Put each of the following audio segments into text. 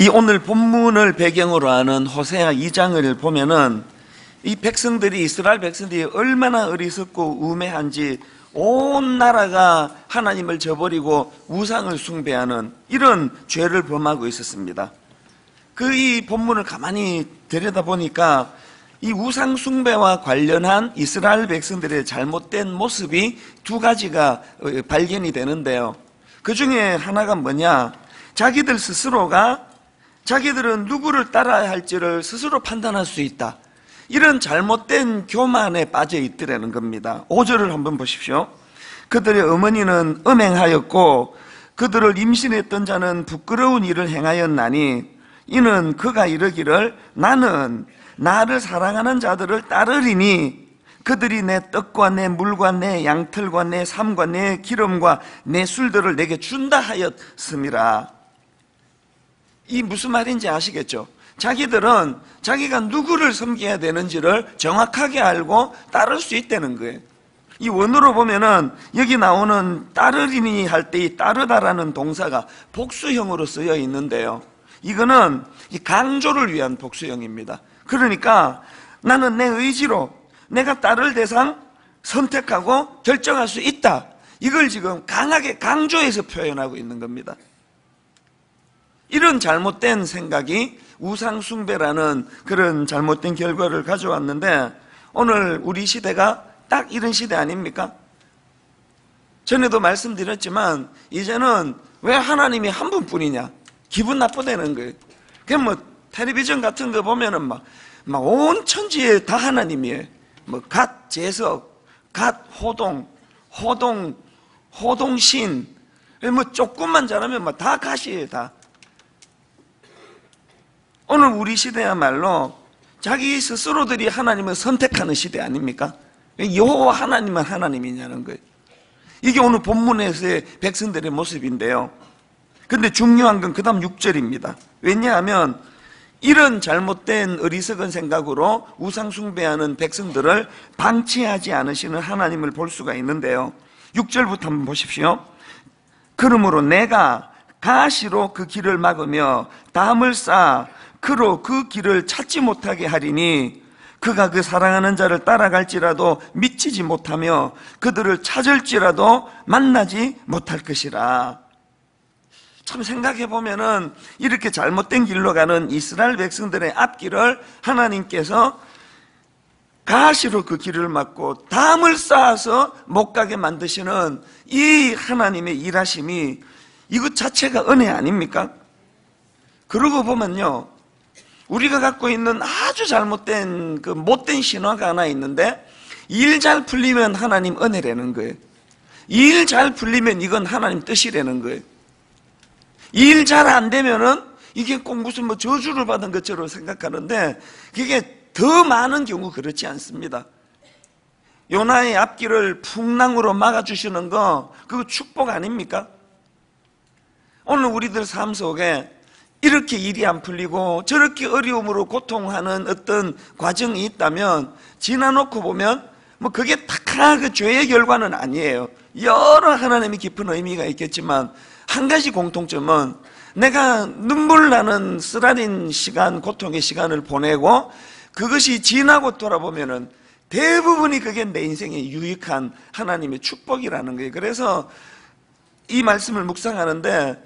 이 오늘 본문을 배경으로 하는 호세아 2장을 보면은 이 백성들이 이스라엘 백성들이 얼마나 어리석고 우매한지 온 나라가 하나님을 저버리고 우상을 숭배하는 이런 죄를 범하고 있었습니다. 그 이 본문을 가만히 들여다 보니까 이 우상 숭배와 관련한 이스라엘 백성들의 잘못된 모습이 두 가지가 어, 발견이 되는데요. 그 중에 하나가 뭐냐? 자기들 스스로가 자기들은 누구를 따라야 할지를 스스로 판단할 수 있다. 이런 잘못된 교만에 빠져 있더라는 겁니다. 5절을 한번 보십시오. 그들의 어머니는 음행하였고 그들을 임신했던 자는 부끄러운 일을 행하였나니 이는 그가 이르기를 나는 나를 사랑하는 자들을 따르리니 그들이 내 떡과 내 물과 내 양털과 내 삶과 내 기름과 내 술들을 내게 준다 하였음이라. 이 무슨 말인지 아시겠죠? 자기들은 자기가 누구를 섬겨야 되는지를 정확하게 알고 따를 수 있다는 거예요. 이 원어로 보면은 여기 나오는 따르리니 할 때 이 따르다라는 동사가 복수형으로 쓰여 있는데요. 이거는 강조를 위한 복수형입니다. 그러니까 나는 내 의지로 내가 따를 대상 선택하고 결정할 수 있다. 이걸 지금 강하게 강조해서 표현하고 있는 겁니다. 이런 잘못된 생각이 우상숭배라는 그런 잘못된 결과를 가져왔는데 오늘 우리 시대가 딱 이런 시대 아닙니까? 전에도 말씀드렸지만 이제는 왜 하나님이 한 분뿐이냐? 기분 나쁘다는 거예요. 그냥 뭐 텔레비전 같은 거 보면은 막, 막 온 천지에 다 하나님이에요. 뭐갓 재석, 갓 호동, 호동, 호동신, 뭐 조금만 잘하면 뭐다 갓이에요, 다. 오늘 우리 시대야말로 자기 스스로들이 하나님을 선택하는 시대 아닙니까? 여호와 하나님은 하나님이냐는 거예요. 이게 오늘 본문에서의 백성들의 모습인데요. 근데 중요한 건 그 다음 6절입니다. 왜냐하면 이런 잘못된 어리석은 생각으로 우상숭배하는 백성들을 방치하지 않으시는 하나님을 볼 수가 있는데요. 6절부터 한번 보십시오. 그러므로 내가 가시로 그 길을 막으며 담을 쌓아 그로 그 길을 찾지 못하게 하리니 그가 그 사랑하는 자를 따라갈지라도 미치지 못하며 그들을 찾을지라도 만나지 못할 것이라. 참 생각해 보면은 이렇게 잘못된 길로 가는 이스라엘 백성들의 앞길을 하나님께서 가시로 그 길을 막고 담을 쌓아서 못 가게 만드시는 이 하나님의 일하심이 이것 자체가 은혜 아닙니까? 그러고 보면요. 우리가 갖고 있는 아주 잘못된 그 못된 신화가 하나 있는데 일 잘 풀리면 하나님 은혜라는 거예요. 일 잘 풀리면 이건 하나님 뜻이라는 거예요. 일 잘 안 되면은 이게 꼭 무슨 뭐 저주를 받은 것처럼 생각하는데 그게 더 많은 경우 그렇지 않습니다. 요나의 앞길을 풍랑으로 막아주시는 거 그거 축복 아닙니까? 오늘 우리들 삶 속에 이렇게 일이 안 풀리고 저렇게 어려움으로 고통하는 어떤 과정이 있다면 지나놓고 보면 뭐 그게 탁한 그 죄의 결과는 아니에요. 여러 하나님이 깊은 의미가 있겠지만 한 가지 공통점은 내가 눈물 나는 쓰라린 시간, 고통의 시간을 보내고 그것이 지나고 돌아보면은 대부분이 그게 내 인생에 유익한 하나님의 축복이라는 거예요. 그래서 이 말씀을 묵상하는데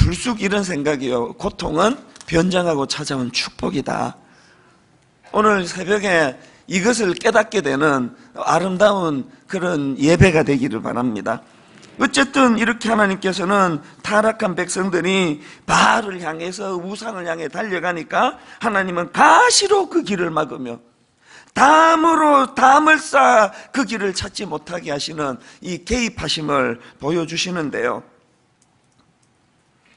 불쑥 이런 생각이요. 고통은 변장하고 찾아온 축복이다. 오늘 새벽에 이것을 깨닫게 되는 아름다운 그런 예배가 되기를 바랍니다. 어쨌든 이렇게 하나님께서는 타락한 백성들이 바알을 향해서 우상을 향해 달려가니까 하나님은 가시로 그 길을 막으며 담으로 담을 쌓아 그 길을 찾지 못하게 하시는 이 개입하심을 보여주시는데요.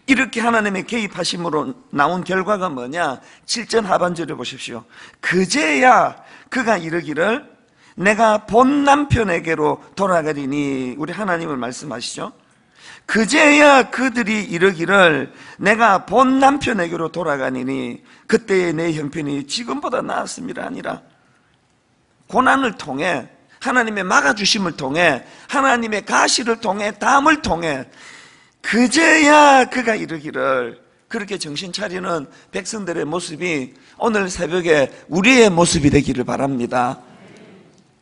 이렇게 하나님의 개입하심으로 나온 결과가 뭐냐? 7절 하반절을 보십시오. 그제야 그가 이르기를 내가 본 남편에게로 돌아가리니 우리 하나님을 말씀하시죠. 그제야 그들이 이르기를 내가 본 남편에게로 돌아가니니 그때의 내 형편이 지금보다 나았습니다 아니라 고난을 통해 하나님의 막아주심을 통해 하나님의 가시를 통해 담을 통해 그제야 그가 이르기를 그렇게 정신 차리는 백성들의 모습이 오늘 새벽에 우리의 모습이 되기를 바랍니다.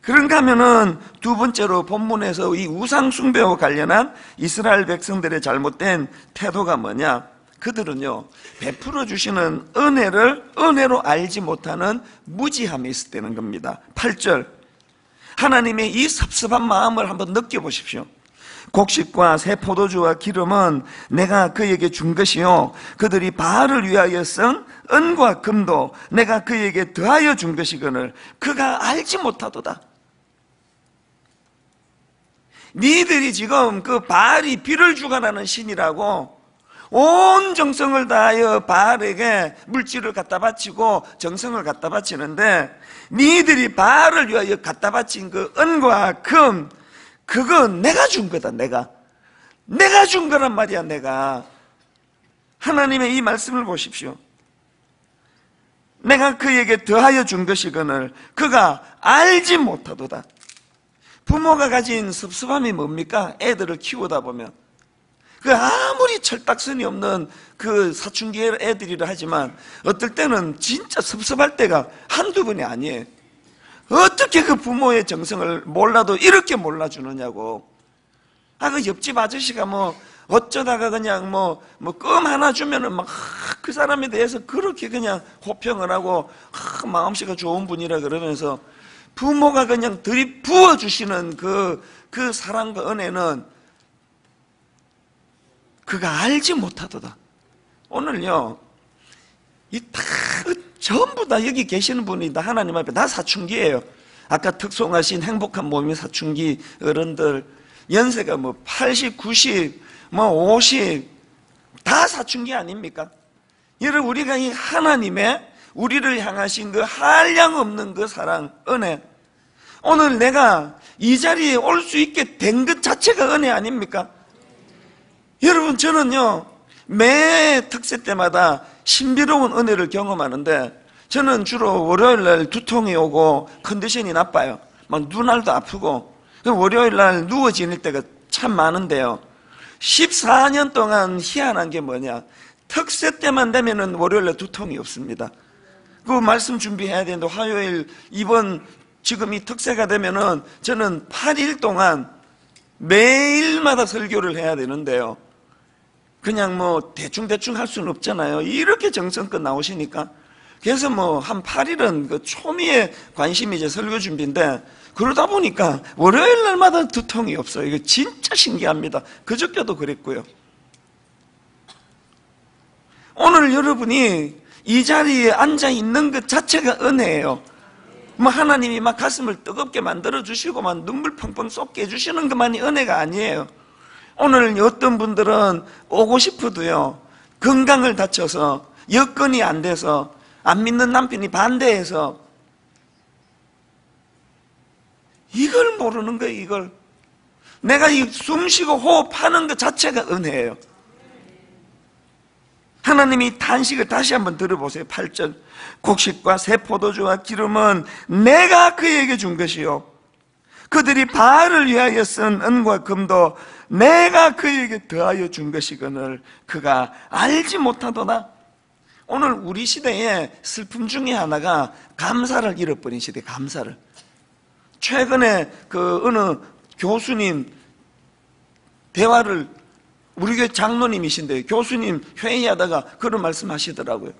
그런가 하면은 두 번째로 본문에서 이 우상숭배와 관련한 이스라엘 백성들의 잘못된 태도가 뭐냐? 그들은요, 베풀어 주시는 은혜를 은혜로 알지 못하는 무지함이 있었다는 겁니다. 8절. 하나님의 이 섭섭한 마음을 한번 느껴보십시오. 곡식과 새 포도주와 기름은 내가 그에게 준 것이요. 그들이 바알을 위하여 쓴 은과 금도 내가 그에게 더하여 준 것이거늘 그가 알지 못하도다. 니들이 지금 그 바알이 비를 주가라는 신이라고 온 정성을 다하여 바알에게 물질을 갖다 바치고 정성을 갖다 바치는데 니들이 바알을 위하여 갖다 바친 그 은과 금 그건 내가 준 거다 내가. 내가 준 거란 말이야 내가. 하나님의 이 말씀을 보십시오. 내가 그에게 더하여 준 것이거늘 그가 알지 못하도다. 부모가 가진 섭섭함이 뭡니까? 애들을 키우다 보면. 그 아무리 철딱선이 없는 그 사춘기 애들이라 하지만 어떨 때는 진짜 섭섭할 때가 한두 번이 아니에요. 어떻게 그 부모의 정성을 몰라도 이렇게 몰라주느냐고. 아, 그 옆집 아저씨가 뭐 어쩌다가 그냥 뭐, 뭐, 껌 하나 주면은 막, 그 사람에 대해서 그렇게 그냥 호평을 하고, 아, 마음씨가 좋은 분이라 그러면서 부모가 그냥 들이 부어주시는 그, 그 사랑과 은혜는 그가 알지 못하도다. 오늘요, 이 다, 전부 다 여기 계시는 분이 다 하나님 앞에 다 사춘기예요. 아까 특송하신 행복한 몸이 사춘기 어른들, 연세가 뭐 80, 90, 뭐 50, 다 사춘기 아닙니까? 여러분, 우리가 이 하나님의 우리를 향하신 그 한량 없는 그 사랑, 은혜. 오늘 내가 이 자리에 올 수 있게 된 것 자체가 은혜 아닙니까? 여러분, 저는요, 매 특세 때마다 신비로운 은혜를 경험하는데, 저는 주로 월요일 날 두통이 오고 컨디션이 나빠요. 막 눈알도 아프고, 월요일 날 누워 지낼 때가 참 많은데요. 14년 동안 희한한 게 뭐냐. 특세 때만 되면은 월요일 날 두통이 없습니다. 그 말씀 준비해야 되는데 화요일 이번 지금 이 특세가 되면은 저는 8일 동안 매일마다 설교를 해야 되는데요. 그냥 뭐 대충대충 할 수는 없잖아요. 이렇게 정성껏 나오시니까. 그래서 뭐 한 8일은 그 초미의 관심이 이제 설교 준비인데 그러다 보니까 월요일 날마다 두통이 없어요. 이거 진짜 신기합니다. 그저께도 그랬고요. 오늘 여러분이 이 자리에 앉아 있는 것 자체가 은혜예요. 뭐 하나님이 막 가슴을 뜨겁게 만들어 주시고 막 눈물 펑펑 쏟게 해 주시는 것만이 은혜가 아니에요. 오늘 어떤 분들은 오고 싶어도요, 건강을 다쳐서 여건이 안 돼서 안 믿는 남편이 반대해서 이걸 모르는 거예요, 이걸. 내가 이 숨 쉬고 호흡하는 것 자체가 은혜예요. 하나님이 단식을 다시 한번 들어보세요. 8절. 곡식과 새 포도주와 기름은 내가 그에게 준 것이요. 그들이 바알을 위하여 쓴 은과 금도 내가 그에게 더하여 준 것이거늘 그가 알지 못하도다. 오늘 우리 시대의 슬픔 중에 하나가 감사를 잃어버린 시대, 감사를. 최근에 그 어느 교수님 대화를 우리 교회 장로님이신데 교수님 회의하다가 그런 말씀 하시더라고요.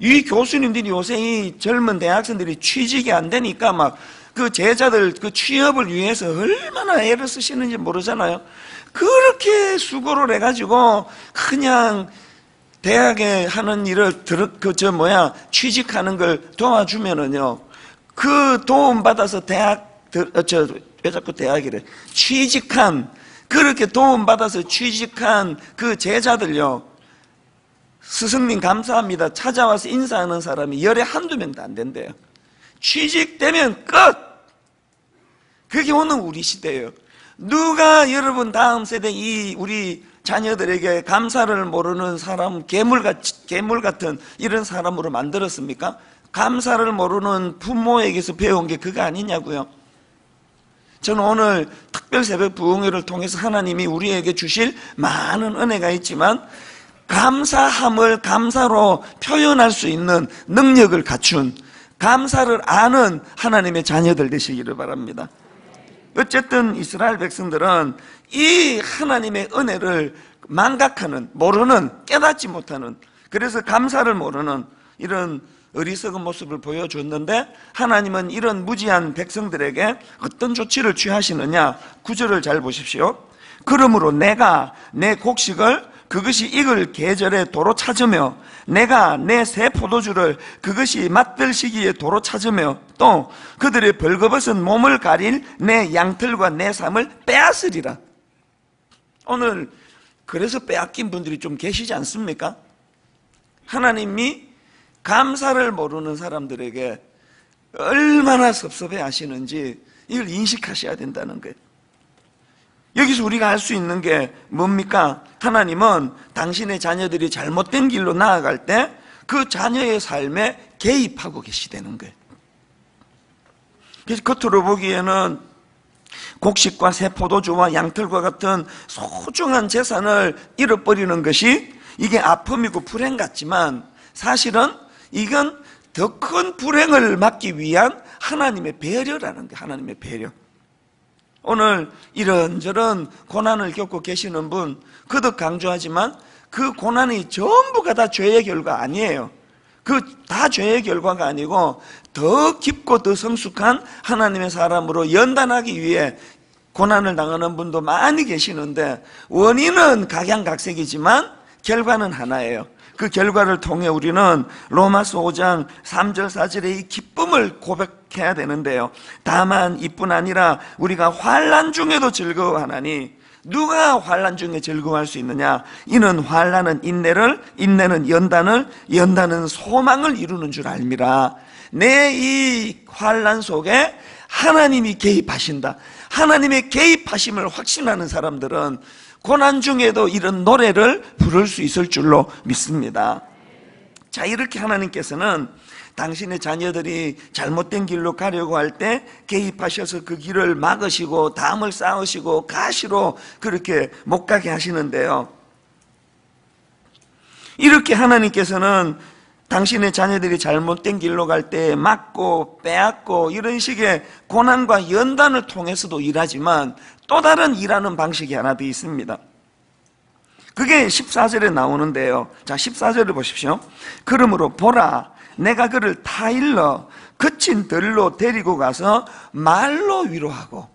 이 교수님들이 요새 이 젊은 대학생들이 취직이 안 되니까 막 그 제자들 그 취업을 위해서 얼마나 애를 쓰시는지 모르잖아요. 그렇게 수고를 해가지고 그냥 대학에 하는 일을 들, 그, 저, 뭐야, 취직하는 걸 도와주면은요, 그 도움 받아서 대학, 어, 저, 왜 자꾸 대학이래. 취직한, 그렇게 도움 받아서 취직한 그 제자들요, 스승님 감사합니다. 찾아와서 인사하는 사람이 열에 한두 명도 안 된대요. 취직되면 끝! 그게 오늘 우리 시대예요. 누가 여러분 다음 세대 이 우리 자녀들에게 감사를 모르는 사람, 괴물같, 괴물 같은 이런 사람으로 만들었습니까? 감사를 모르는 부모에게서 배운 게 그거 아니냐고요. 저는 오늘 특별 새벽 부흥회를 통해서 하나님이 우리에게 주실 많은 은혜가 있지만 감사함을 감사로 표현할 수 있는 능력을 갖춘 감사를 아는 하나님의 자녀들 되시기를 바랍니다. 어쨌든 이스라엘 백성들은 이 하나님의 은혜를 망각하는, 모르는, 깨닫지 못하는, 그래서 감사를 모르는 이런 어리석은 모습을 보여줬는데 하나님은 이런 무지한 백성들에게 어떤 조치를 취하시느냐 구절을 잘 보십시오. 그러므로 내가 내 곡식을 그것이 익을 계절에 도로 찾으며 내가 내 새 포도주를 그것이 맛들 시기에 도로 찾으며 또 그들의 벌거벗은 몸을 가릴 내 양털과 내 삶을 빼앗으리라 오늘 그래서 빼앗긴 분들이 좀 계시지 않습니까? 하나님이 감사를 모르는 사람들에게 얼마나 섭섭해 하시는지 이걸 인식하셔야 된다는 거예요. 여기서 우리가 알 수 있는 게 뭡니까? 하나님은 당신의 자녀들이 잘못된 길로 나아갈 때 그 자녀의 삶에 개입하고 계시다는 거예요. 그래서 겉으로 보기에는 곡식과 새 포도주와 양털과 같은 소중한 재산을 잃어버리는 것이 이게 아픔이고 불행 같지만 사실은 이건 더 큰 불행을 막기 위한 하나님의 배려라는 게 하나님의 배려. 오늘 이런저런 고난을 겪고 계시는 분 그도 강조하지만 그 고난이 전부가 다 죄의 결과 아니에요. 그 다 죄의 결과가 아니고 더 깊고 더 성숙한 하나님의 사람으로 연단하기 위해 고난을 당하는 분도 많이 계시는데 원인은 각양각색이지만 결과는 하나예요. 그 결과를 통해 우리는 로마서 5장 3절 4절의 이 기쁨을 고백 해야 되는데요. 다만 이뿐 아니라 우리가 환란 중에도 즐거워하나니 누가 환란 중에 즐거워할 수 있느냐? 이는 환란은 인내를, 인내는 연단을, 연단은 소망을 이루는 줄 알미라. 내 이 환란 속에 하나님이 개입하신다. 하나님의 개입하심을 확신하는 사람들은 고난 중에도 이런 노래를 부를 수 있을 줄로 믿습니다. 자, 이렇게 하나님께서는 당신의 자녀들이 잘못된 길로 가려고 할 때 개입하셔서 그 길을 막으시고 담을 쌓으시고 가시로 그렇게 못 가게 하시는데요. 이렇게 하나님께서는 당신의 자녀들이 잘못된 길로 갈 때 막고 빼앗고 이런 식의 고난과 연단을 통해서도 일하지만 또 다른 일하는 방식이 하나 더 있습니다. 그게 14절에 나오는데요. 자, 14절을 보십시오. 그러므로 보라, 내가 그를 타일러 그친 들로 데리고 가서 말로 위로하고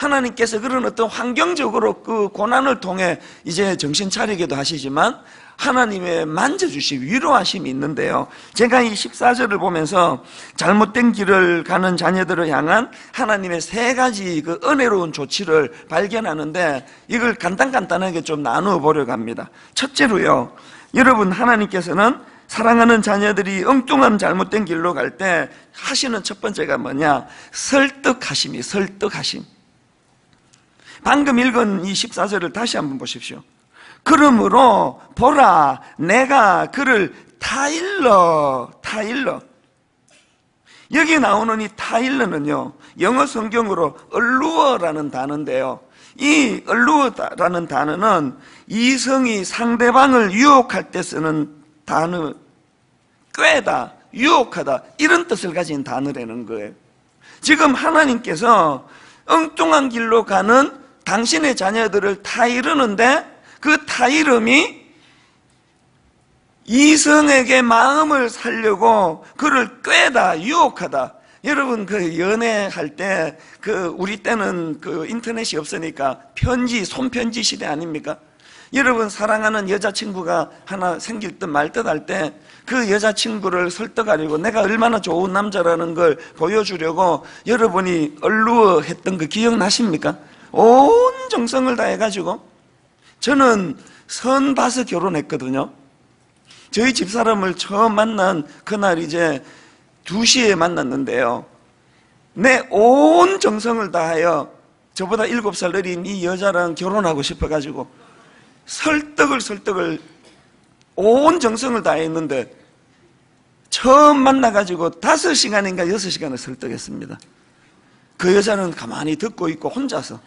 하나님께서 그런 어떤 환경적으로 그 고난을 통해 이제 정신 차리기도 하시지만 하나님의 만져주시 위로하심이 있는데요. 제가 이 14절을 보면서 잘못된 길을 가는 자녀들을 향한 하나님의 세 가지 그 은혜로운 조치를 발견하는데 이걸 간단간단하게 좀 나누어 보려고 합니다. 첫째로요. 여러분 하나님께서는 사랑하는 자녀들이 엉뚱한 잘못된 길로 갈 때 하시는 첫 번째가 뭐냐? 설득하심이 설득하심. 방금 읽은 이 14절을 다시 한번 보십시오. 그러므로 보라 내가 그를 타일러 타일러 여기 나오는 이 타일러는요 영어 성경으로 얼루어라는 단어인데요 이 얼루어라는 단어는 이성이 상대방을 유혹할 때 쓰는 단어 꾀다 유혹하다 이런 뜻을 가진 단어라는 거예요 지금 하나님께서 엉뚱한 길로 가는 당신의 자녀들을 타이르는데 그 타이름이 이성에게 마음을 살려고 그를 꿰다 유혹하다. 여러분 그 연애할 때 그 우리 때는 그 인터넷이 없으니까 편지 손편지 시대 아닙니까? 여러분 사랑하는 여자친구가 하나 생길 듯 말 듯 할 때 그 여자친구를 설득하려고 내가 얼마나 좋은 남자라는 걸 보여주려고 여러분이 얼루어 했던 그 기억나십니까? 온 정성을 다해가지고 저는 선 봐서 결혼했거든요. 저희 집사람을 처음 만난 그날 이제 2시에 만났는데요. 내 온 정성을 다하여 저보다 7살 어린 이 여자랑 결혼하고 싶어가지고 설득을 설득을 온 정성을 다했는데 처음 만나가지고 5시간인가 6시간을 설득했습니다. 그 여자는 가만히 듣고 있고 혼자서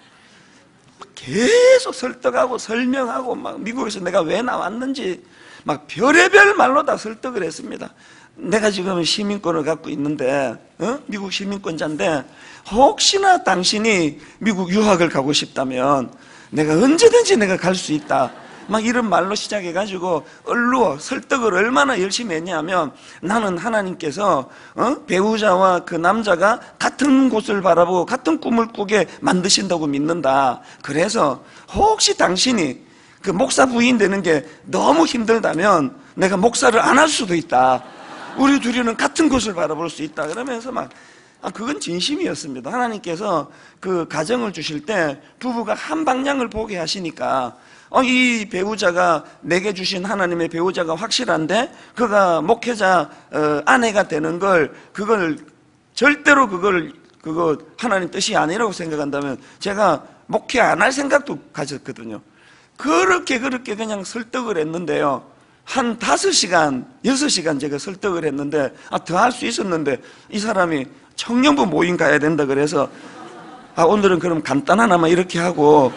계속 설득하고 설명하고 막 미국에서 내가 왜 나왔는지 막 별의별 말로 다 설득을 했습니다. 내가 지금 시민권을 갖고 있는데 어? 미국 시민권자인데 혹시나 당신이 미국 유학을 가고 싶다면 내가 언제든지 내가 갈 수 있다. 막 이런 말로 시작해가지고 얼루어 설득을 얼마나 열심히 했냐면 나는 하나님께서 어? 배우자와 그 남자가 같은 곳을 바라보고 같은 꿈을 꾸게 만드신다고 믿는다. 그래서 혹시 당신이 그 목사 부인 되는 게 너무 힘들다면 내가 목사를 안 할 수도 있다. 우리 둘이는 같은 곳을 바라볼 수 있다. 그러면서 막 아, 그건 진심이었습니다. 하나님께서 그 가정을 주실 때 부부가 한 방향을 보게 하시니까 어, 이 배우자가 내게 주신 하나님의 배우자가 확실한데 그가 목회자 어, 아내가 되는 걸 그걸 절대로 그걸 그거 하나님 뜻이 아니라고 생각한다면 제가 목회 안 할 생각도 가졌거든요. 그렇게 그렇게 그냥 설득을 했는데요. 한 다섯 시간, 여섯 시간 제가 설득을 했는데, 아, 더 할 수 있었는데, 이 사람이 청년부 모임 가야 된다 그래서, 아, 오늘은 그럼 간단하나마 이렇게 하고,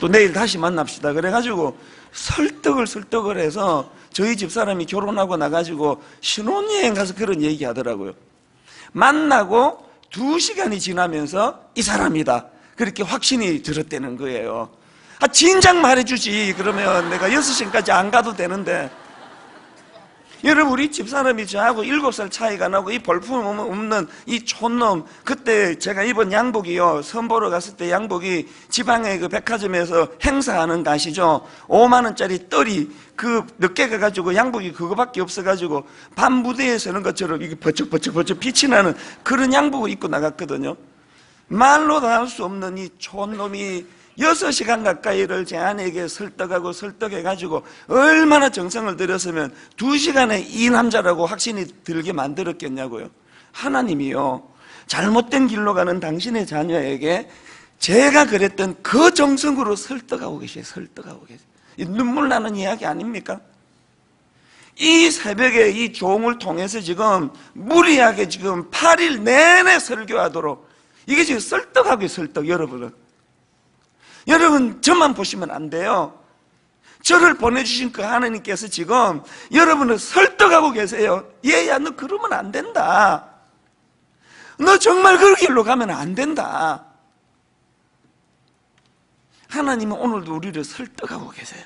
또 내일 다시 만납시다. 그래가지고, 설득을 설득을 해서, 저희 집 사람이 결혼하고 나가지고, 신혼여행 가서 그런 얘기 하더라고요. 만나고, 두 시간이 지나면서, 이 사람이다. 그렇게 확신이 들었다는 거예요. 아, 진작 말해주지. 그러면 내가 6시까지 안 가도 되는데. 여러분, 우리 집사람이 저하고 7살 차이가 나고 이 볼품 없는 이 촌놈. 그때 제가 입은 양복이요. 선보러 갔을 때 양복이 지방의 그 백화점에서 행사하는 거 아시죠? 5만 원짜리 떨이 그 늦게 가가지고 양복이 그거밖에 없어가지고 밤 무대에 서는 것처럼 이게 버쩍버쩍 버쩍 빛이 나는 그런 양복을 입고 나갔거든요. 말로 다 할 수 없는 이 촌놈이 여섯 시간 가까이를 제 아내에게 설득하고 설득해가지고 얼마나 정성을 들였으면 두 시간에 이 남자라고 확신이 들게 만들었겠냐고요. 하나님이요. 잘못된 길로 가는 당신의 자녀에게 제가 그랬던 그 정성으로 설득하고 계세요. 설득하고 계세요. 눈물 나는 이야기 아닙니까? 이 새벽에 이 종을 통해서 지금 무리하게 지금 8일 내내 설교하도록 이게 지금 설득하고 설득 여러분은 여러분 저만 보시면 안 돼요. 저를 보내주신 그 하나님께서 지금 여러분을 설득하고 계세요. 얘야 너 그러면 안 된다. 너 정말 그 길로 가면 안 된다. 하나님은 오늘도 우리를 설득하고 계세요.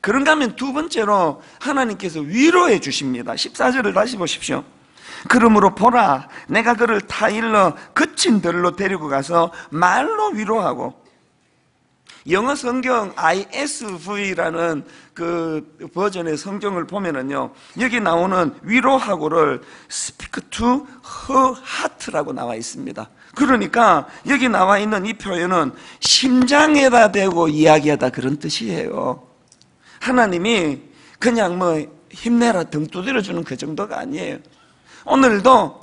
그런가 하면 두 번째로 하나님께서 위로해 주십니다. 14절을 다시 보십시오. 그러므로 보라 내가 그를 타일러 그친 들로 데리고 가서 말로 위로하고. 영어 성경 ISV라는 그 버전의 성경을 보면은요 여기 나오는 위로하고를 speak to her heart라고 나와 있습니다. 그러니까 여기 나와 있는 이 표현은 심장에다 대고 이야기하다 그런 뜻이에요. 하나님이 그냥 뭐 힘내라 등 두드려주는 그 정도가 아니에요 오늘도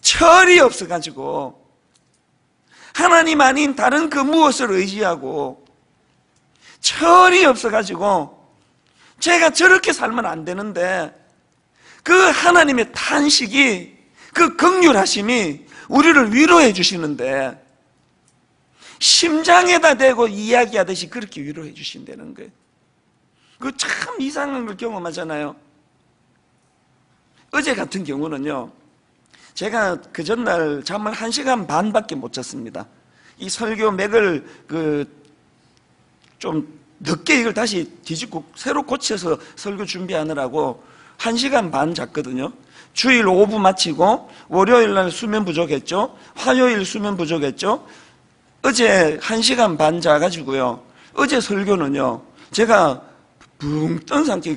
철이 없어가지고 하나님 아닌 다른 그 무엇을 의지하고 철이 없어가지고 제가 저렇게 살면 안 되는데 그 하나님의 탄식이 그 극률하심이 우리를 위로해 주시는데 심장에다 대고 이야기하듯이 그렇게 위로해 주신다는 거예요. 그 참 이상한 걸 경험하잖아요. 어제 같은 경우는요, 제가 그 전날 잠을 한 시간 반밖에 못 잤습니다. 이 설교 맥을 그 좀 늦게 이걸 다시 뒤집고 새로 고쳐서 설교 준비하느라고 한 시간 반 잤거든요. 주일 오후 마치고 월요일 날 수면 부족했죠. 화요일 수면 부족했죠. 어제 한 시간 반 자가지고요. 어제 설교는요. 제가 붕 뜬 상태,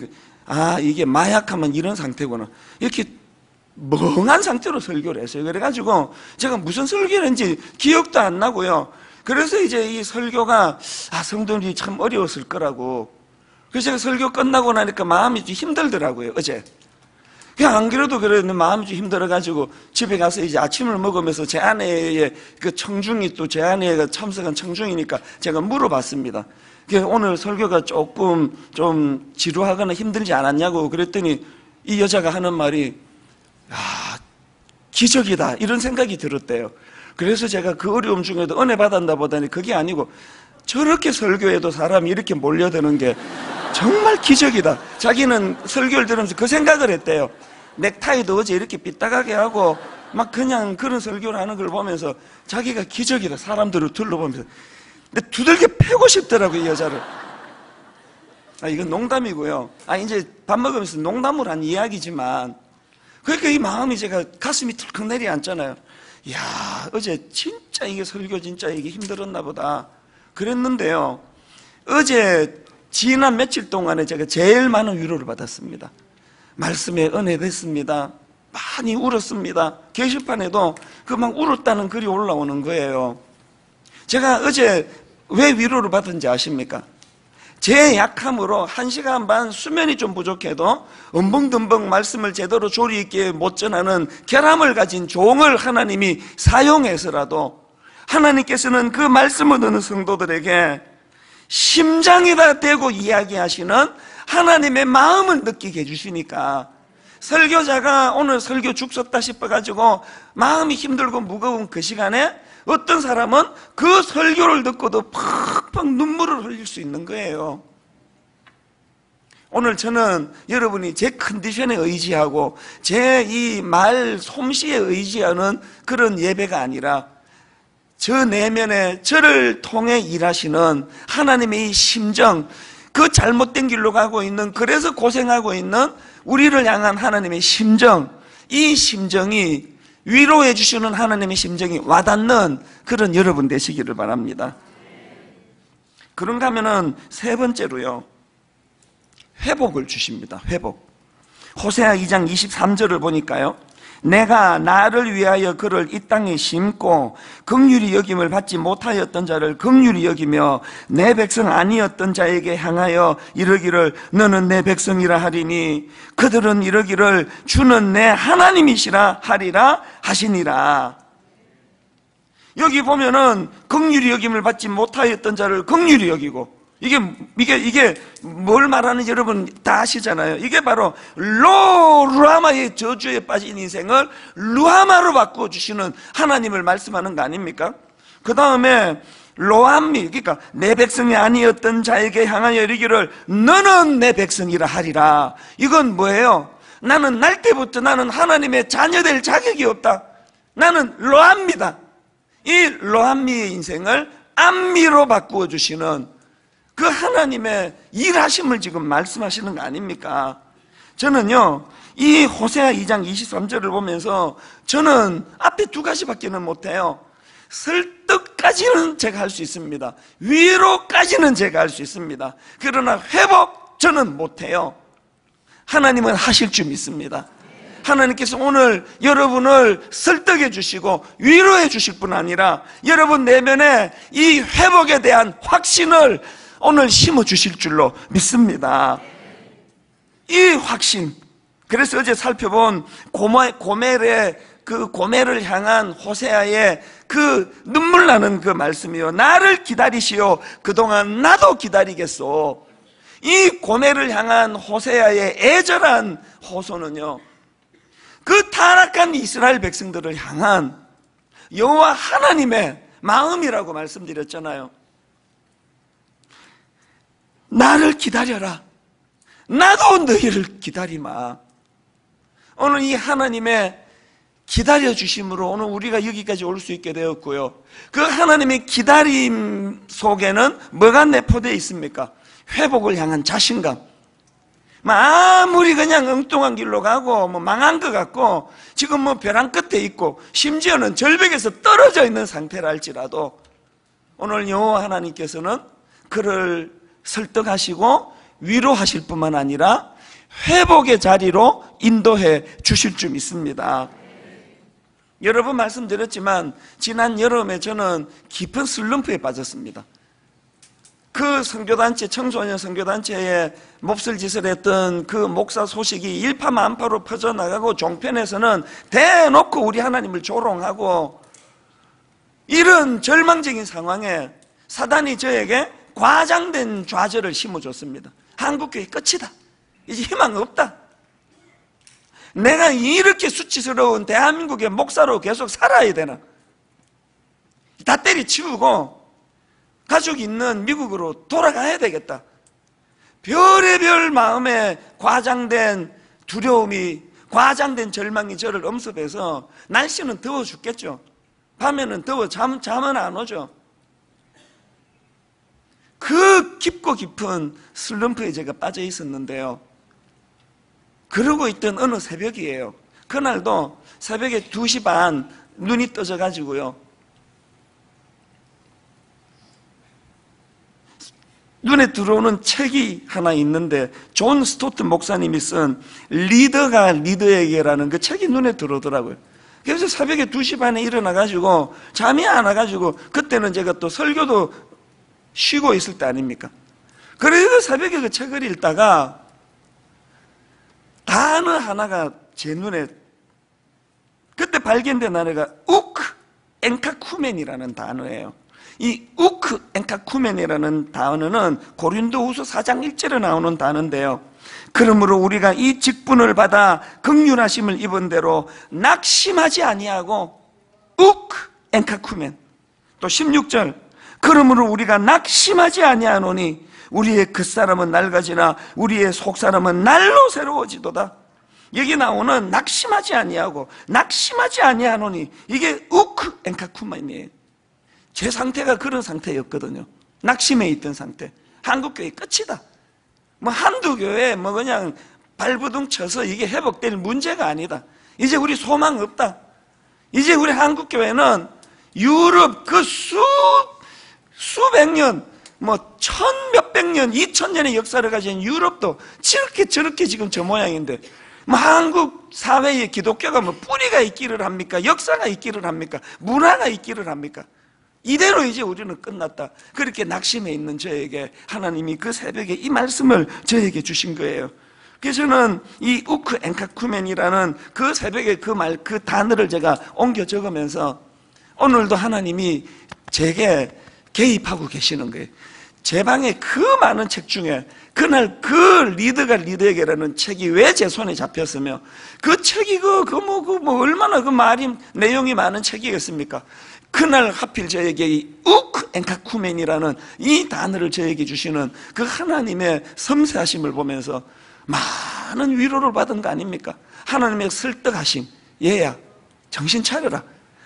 아, 이게 마약하면 이런 상태구나. 이렇게 멍한 상태로 설교를 했어요. 그래가지고 제가 무슨 설교를 했는지 기억도 안 나고요. 그래서 이제 이 설교가, 아, 성도들이 참 어려웠을 거라고. 그래서 제가 설교 끝나고 나니까 마음이 좀 힘들더라고요, 어제. 그냥 안 그래도 그랬는데 마음이 좀 힘들어가지고 집에 가서 이제 아침을 먹으면서 제 아내의 그 청중이 또 제 아내가 참석한 청중이니까 제가 물어봤습니다. 오늘 설교가 조금 좀 지루하거나 힘들지 않았냐고 그랬더니 이 여자가 하는 말이 야 기적이다 이런 생각이 들었대요. 그래서 제가 그 어려움 중에도 은혜 받았나 보다니 그게 아니고 저렇게 설교해도 사람이 이렇게 몰려드는 게 정말 기적이다. 자기는 설교를 들으면서 그 생각을 했대요. 넥타이도 어제 이렇게 삐딱하게 하고 막 그냥 그런 설교를 하는 걸 보면서 자기가 기적이다. 사람들을 둘러보면서. 근데 두들겨 패고 싶더라고요, 이 여자를. 아, 이건 농담이고요. 아, 이제 밥 먹으면서 농담을 한 이야기지만 그러니까 이 마음이 제가 가슴이 털컥 내려앉잖아요. 야 어제 진짜 이게 설교 진짜 이게 힘들었나 보다. 그랬는데요. 어제 지난 며칠 동안에 제가 제일 많은 위로를 받았습니다. 말씀에 은혜 됐습니다. 많이 울었습니다. 게시판에도 그 막 울었다는 글이 올라오는 거예요. 제가 어제 왜 위로를 받은지 아십니까? 제 약함으로 한 시간 반 수면이 좀 부족해도 엄벙덤벙 말씀을 제대로 조리 있게 못 전하는 결함을 가진 종을 하나님이 사용해서라도 하나님께서는 그 말씀을 듣는 성도들에게 심장이다 대고 이야기하시는 하나님의 마음을 느끼게 해주시니까 설교자가 오늘 설교 죽 썼다 싶어가지고 마음이 힘들고 무거운 그 시간에 어떤 사람은 그 설교를 듣고도 팍팍 눈물을 흘릴 수 있는 거예요. 오늘 저는 여러분이 제 컨디션에 의지하고 제 이 말 솜씨에 의지하는 그런 예배가 아니라 저 내면에 저를 통해 일하시는 하나님의 이 심정, 그 잘못된 길로 가고 있는, 그래서 고생하고 있는 우리를 향한 하나님의 심정, 이 심정이 위로해 주시는 하나님의 심정이 와닿는 그런 여러분 되시기를 바랍니다. 그런가 하면은 세 번째로요. 회복을 주십니다. 회복. 호세아 2장 23절을 보니까요. 내가 나를 위하여 그를 이 땅에 심고 극률이 여김을 받지 못하였던 자를 극률이 여기며 내 백성 아니었던 자에게 향하여 이르기를 너는 내 백성이라 하리니 그들은 이르기를 주는 내 하나님이시라 하리라 하시니라. 여기 보면은 극률이 여김을 받지 못하였던 자를 극률이 여기고 이게, 이게, 이게 뭘 말하는지 여러분 다 아시잖아요. 이게 바로 로, 루하마의 저주에 빠진 인생을 루하마로 바꿔주시는 하나님을 말씀하는 거 아닙니까? 그 다음에 로함미, 그러니까 내 백성이 아니었던 자에게 향하여 이르기를 너는 내 백성이라 하리라. 이건 뭐예요? 나는 날 때부터 나는 하나님의 자녀될 자격이 없다. 나는 로함미다. 이 로함미의 인생을 암미로 바꾸어 주시는 그 하나님의 일하심을 지금 말씀하시는 거 아닙니까? 저는요, 이 호세아 2장 23절을 보면서 저는 앞에 두 가지밖에는 못해요. 설득까지는 제가 할 수 있습니다. 위로까지는 제가 할 수 있습니다. 그러나 회복 저는 못해요. 하나님은 하실 줄 믿습니다. 하나님께서 오늘 여러분을 설득해 주시고 위로해 주실 뿐 아니라 여러분 내면에 이 회복에 대한 확신을 오늘 심어 주실 줄로 믿습니다. 이 확신. 그래서 어제 살펴본 고멜, 고멜의 그 고멜을 향한 호세아의 그 눈물 나는 그 말씀이요. 나를 기다리시오. 그동안 나도 기다리겠소. 이 고멜을 향한 호세아의 애절한 호소는요. 그 타락한 이스라엘 백성들을 향한 여호와 하나님의 마음이라고 말씀드렸잖아요. 나를 기다려라. 나도 너희를 기다리마. 오늘 이 하나님의 기다려 주심으로 오늘 우리가 여기까지 올 수 있게 되었고요. 그 하나님의 기다림 속에는 뭐가 내포되어 있습니까? 회복을 향한 자신감. 뭐 아무리 그냥 엉뚱한 길로 가고 뭐 망한 것 같고 지금 뭐 벼랑 끝에 있고 심지어는 절벽에서 떨어져 있는 상태라 할지라도 오늘 여호와 하나님께서는 그를 설득하시고 위로하실 뿐만 아니라 회복의 자리로 인도해 주실 줄 믿습니다. 여러 번 말씀드렸지만 지난 여름에 저는 깊은 슬럼프에 빠졌습니다. 그 선교단체 청소년 선교단체에 몹쓸 짓을 했던 그 목사 소식이 일파만파로 퍼져나가고 종편에서는 대놓고 우리 하나님을 조롱하고 이런 절망적인 상황에 사단이 저에게 과장된 좌절을 심어줬습니다. 한국교회 끝이다. 이제 희망 없다. 내가 이렇게 수치스러운 대한민국의 목사로 계속 살아야 되나? 다 때리치우고 가족 있는 미국으로 돌아가야 되겠다. 별의별 마음에 과장된 두려움이, 과장된 절망이 저를 엄습해서 날씨는 더워 죽겠죠. 밤에는 더워 잠, 잠은 안 오죠. 그 깊고 깊은 슬럼프에 제가 빠져 있었는데요. 그러고 있던 어느 새벽이에요. 그날도 새벽에 2시 반 눈이 떠져 가지고요. 눈에 들어오는 책이 하나 있는데 존 스토트 목사님이 쓴 리더가 리더에게라는 그 책이 눈에 들어오더라고요. 그래서 새벽에 2시 반에 일어나 가지고 잠이 안 와 가지고 그때는 제가 또 설교도 쉬고 있을 때 아닙니까? 그래서 새벽에 그 책을 읽다가 단어 하나가 제 눈에 그때 발견된 단어가 우크 엔카쿠멘이라는 단어예요. 이 우크 엔카쿠멘이라는 단어는 고린도후서 4장 1절에 나오는 단어인데요. 그러므로 우리가 이 직분을 받아 극률하심을 입은 대로 낙심하지 아니하고 우크 엔카쿠멘 또 16절 그러므로 우리가 낙심하지 아니하노니 우리의 겉사람은 낡아지나 우리의 속사람은 날로 새로워지도다 여기 나오는 낙심하지 아니하고 낙심하지 아니하노니 이게 우크 엔카쿠멘이에요 제 상태가 그런 상태였거든요. 낙심해 있던 상태. 한국 교회 끝이다. 뭐 한두 교회 뭐 그냥 발부둥 쳐서 이게 회복될 문제가 아니다. 이제 우리 소망 없다. 이제 우리 한국 교회는 유럽 그 수, 수백 년, 뭐 천 몇백 년, 이천 년의 역사를 가진 유럽도 저렇게 저렇게 지금 저 모양인데 뭐 한국 사회에 기독교가 뭐 뿌리가 있기를 합니까? 역사가 있기를 합니까? 문화가 있기를 합니까? 이대로 이제 우리는 끝났다. 그렇게 낙심해 있는 저에게 하나님이 그 새벽에 이 말씀을 저에게 주신 거예요. 그래서 저는 이 우크 엔카쿠멘이라는 그 새벽에 그 말, 그 단어를 제가 옮겨 적으면서 오늘도 하나님이 제게 개입하고 계시는 거예요. 제 방에 그 많은 책 중에 그날 그 리더가 리더에게라는 책이 왜 제 손에 잡혔으며 그 책이 그, 그 뭐, 그 뭐 얼마나 그 말이, 내용이 많은 책이겠습니까? 그날 하필 저에게 이 우크 엔카쿠멘이라는 이 단어를 저에게 주시는 그 하나님의 섬세하심을 보면서 많은 위로를 받은 거 아닙니까? 하나님의 설득하심 얘야 정신 차려라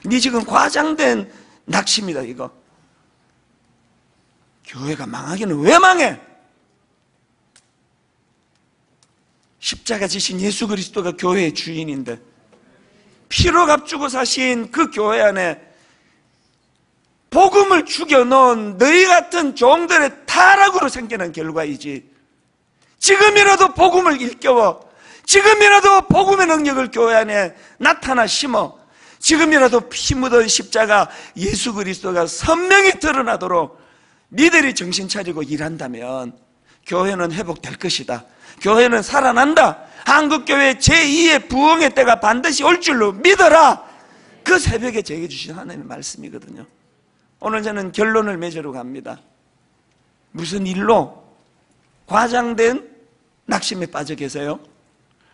네 지금 과장된 낙심이다 이거 교회가 망하기는 왜 망해? 십자가 지신 예수 그리스도가 교회의 주인인데 피로 값주고 사신 그 교회 안에 복음을 죽여놓은 너희 같은 종들의 타락으로 생기는 결과이지. 지금이라도 복음을 일깨워. 지금이라도 복음의 능력을 교회 안에 나타나 심어. 지금이라도 피 묻은 십자가 예수 그리스도가 선명히 드러나도록 니들이 정신 차리고 일한다면 교회는 회복될 것이다. 교회는 살아난다. 한국교회 제2의 부흥의 때가 반드시 올 줄로 믿어라. 그 새벽에 제게 주신 하나님의 말씀이거든요. 오늘 저는 결론을 맺으러 갑니다. 무슨 일로 과장된 낙심에 빠져 계세요?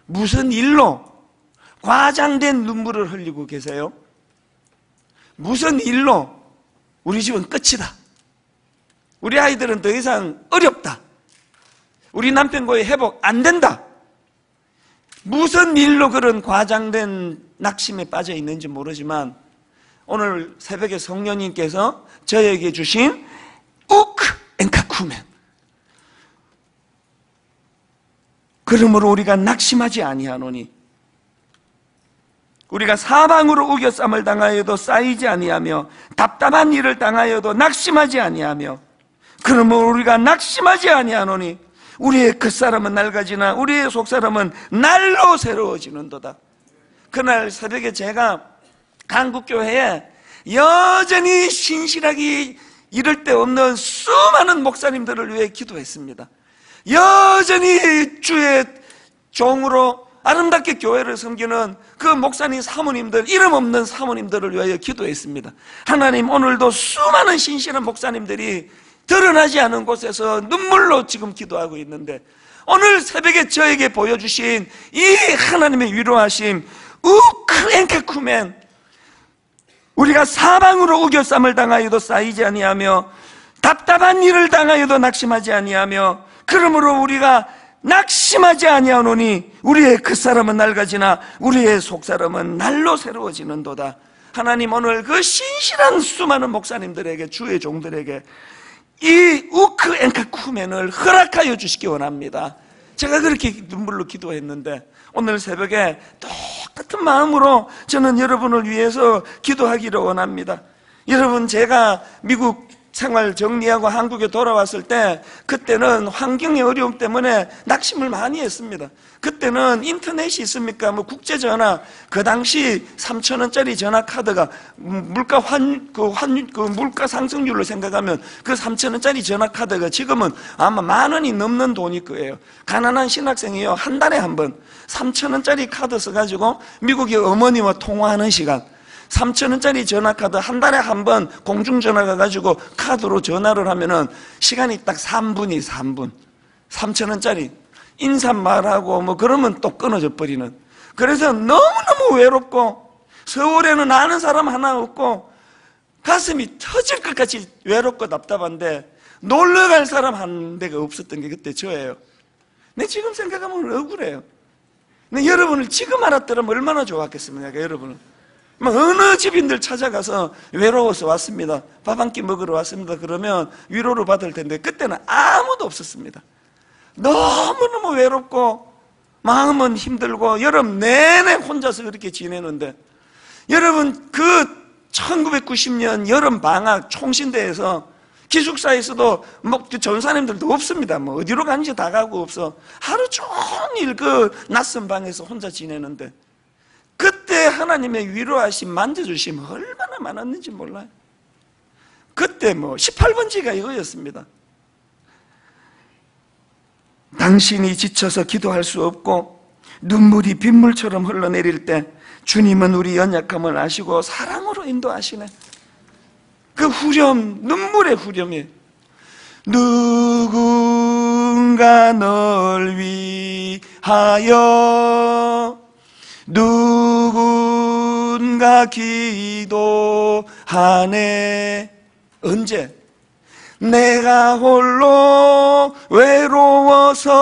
무슨 일로 과장된 눈물을 흘리고 계세요? 무슨 일로 우리 집은 끝이다. 우리 아이들은 더 이상 어렵다. 우리 남편과의 회복 안 된다. 무슨 일로 그런 과장된 낙심에 빠져 있는지 모르지만 오늘 새벽에 성령님께서 저에게 주신 우크 엔카쿠멘 그러므로 우리가 낙심하지 아니하노니 우리가 사방으로 우겨쌈을 당하여도 쌓이지 아니하며 답답한 일을 당하여도 낙심하지 아니하며 그러므로 우리가 낙심하지 아니하노니 우리의 겉사람은 낡아지나 우리의 속사람은 날로 새로워지는도다 그날 새벽에 제가 한국교회에 여전히 신실하게 이럴 데 없는 수많은 목사님들을 위해 기도했습니다. 여전히 주의 종으로 아름답게 교회를 섬기는 그 목사님 사모님들, 이름 없는 사모님들을 위하여 기도했습니다. 하나님 오늘도 수많은 신실한 목사님들이 드러나지 않은 곳에서 눈물로 지금 기도하고 있는데 오늘 새벽에 저에게 보여주신 이 하나님의 위로하심 우크엔케쿠멘 우리가 사방으로 우겨쌈을 당하여도 쌓이지 아니하며 답답한 일을 당하여도 낙심하지 아니하며 그러므로 우리가 낙심하지 아니하노니 우리의 그 사람은 낡아지나 우리의 속 사람은 날로 새로워지는도다. 하나님 오늘 그 신실한 수많은 목사님들에게 주의 종들에게 이 우크 엔카쿠멘을 허락하여 주시기 원합니다. 제가 그렇게 눈물로 기도했는데 오늘 새벽에 똑같은 마음으로 저는 여러분을 위해서 기도하기를 원합니다. 여러분 제가 미국 생활 정리하고 한국에 돌아왔을 때 그때는 환경의 어려움 때문에 낙심을 많이 했습니다. 그때는 인터넷이 있습니까? 뭐 국제 전화 그 당시 3천 원짜리 전화 카드가 물가 환그 환 그 물가 상승률로 생각하면 그 3천 원짜리 전화 카드가 지금은 아마 만 원이 넘는 돈일 거예요. 가난한 신학생이요 한 달에 한 번 3천 원짜리 카드 써가지고 미국의 어머니와 통화하는 시간 3천 원짜리 전화카드 한 달에 한 번 공중전화 가 가지고 카드로 전화를 하면은 시간이 딱 3분이 3분. 3천 원짜리. 인사말하고 뭐 그러면 또 끊어져 버리는. 그래서 너무너무 외롭고 서울에는 아는 사람 하나 없고 가슴이 터질 것 같이 외롭고 답답한데 놀러 갈 사람 한 대가 없었던 게 그때 저예요. 내 지금 생각하면 억울해요. 근데 여러분을 지금 알았더라면 얼마나 좋았겠습니까, 여러분은. 막 어느 집인들 찾아가서 외로워서 왔습니다. 밥 한 끼 먹으러 왔습니다. 그러면 위로를 받을 텐데 그때는 아무도 없었습니다. 너무너무 외롭고 마음은 힘들고 여름 내내 혼자서 그렇게 지내는데 여러분 그 1990년 여름 방학 총신대에서 기숙사에서도 뭐 전사님들도 없습니다. 뭐 어디로 가는지 다 가고 없어. 하루 종일 그 낯선 방에서 혼자 지내는데 하나님의 위로하심 만져주심 얼마나 많았는지 몰라요. 그때 뭐 18번지가 이거였습니다. 당신이 지쳐서 기도할 수 없고 눈물이 빗물처럼 흘러내릴 때 주님은 우리 연약함을 아시고 사랑으로 인도하시네. 그 후렴, 눈물의 후렴이 누군가 널 위하여 누 군가 기도하네 언제? 내가 홀로 외로워서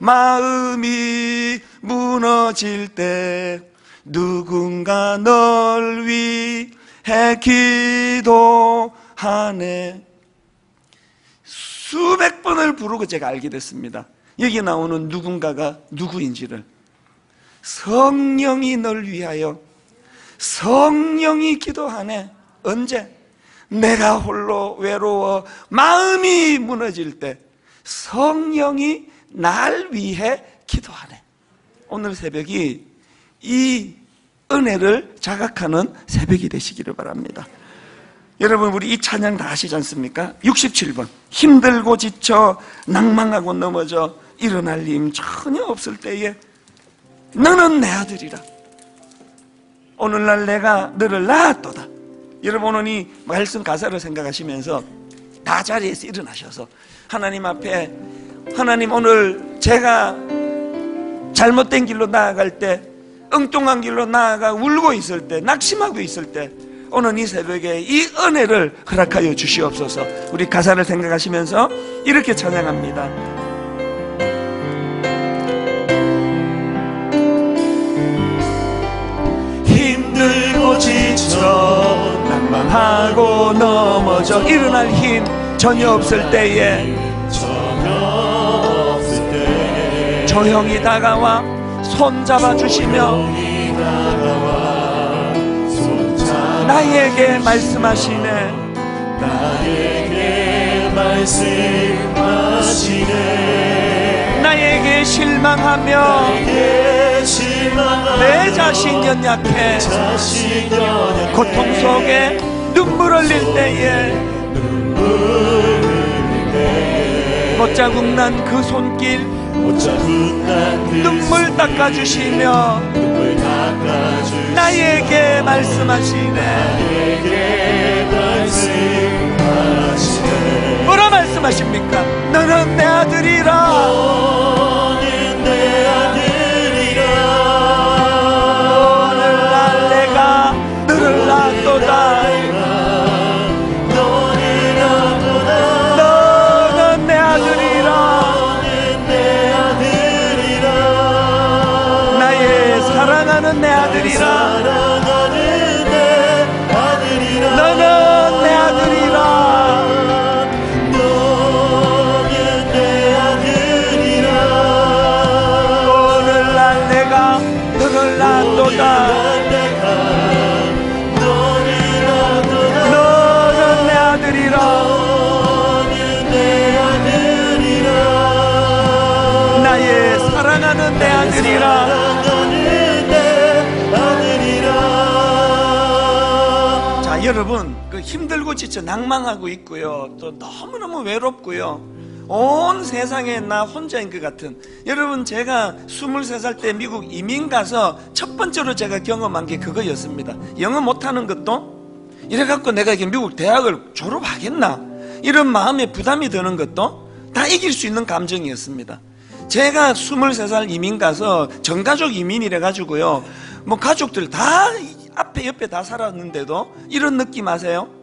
마음이 무너질 때 누군가 널 위해 기도하네. 수백 번을 부르고 제가 알게 됐습니다. 여기 나오는 누군가가 누구인지를. 성령이 널 위하여 성령이 기도하네 언제? 내가 홀로 외로워 마음이 무너질 때 성령이 날 위해 기도하네 오늘 새벽이 이 은혜를 자각하는 새벽이 되시기를 바랍니다 여러분 우리 이 찬양 다 아시지 않습니까? 67번 힘들고 지쳐 낭망하고 넘어져 일어날 힘 전혀 없을 때에 너는 내 아들이라. 오늘날 내가 너를 낳았도다. 여러분 오늘 이 말씀 가사를 생각하시면서 다 자리에서 일어나셔서 하나님 앞에 하나님 오늘 제가 잘못된 길로 나아갈 때 엉뚱한 길로 나아가 울고 있을 때 낙심하고 있을 때 오늘 이 새벽에 이 은혜를 허락하여 주시옵소서 우리 가사를 생각하시면서 이렇게 찬양합니다 낭만하고 넘어져 일어날 힘 전혀 없을 때에. 조용히 다가와 손 잡아 주시며 나에게 말씀하시네. 나에게 말씀하시네 나에게 실망하며 내 자신 연약해. 고통 속에 눈물 흘릴 때에 못 자국 난 그 손길 눈물 닦아주시며 나에게 말씀하시네 말씀하십니까? 너는 내 아들이라. 너 지쳐 낭망하고 있고요. 또 너무너무 외롭고요. 온 세상에 나 혼자인 것 같은. 여러분, 제가 23살 때 미국 이민 가서 첫 번째로 제가 경험한 게 그거였습니다. 영어 못하는 것도 이래갖고 내가 이게 미국 대학을 졸업하겠나? 이런 마음에 부담이 드는 것도 다 이길 수 있는 감정이었습니다. 제가 23살 이민 가서 전가족 이민이래 가지고요. 뭐 가족들 다 앞에 옆에 다 살았는데도 이런 느낌 아세요?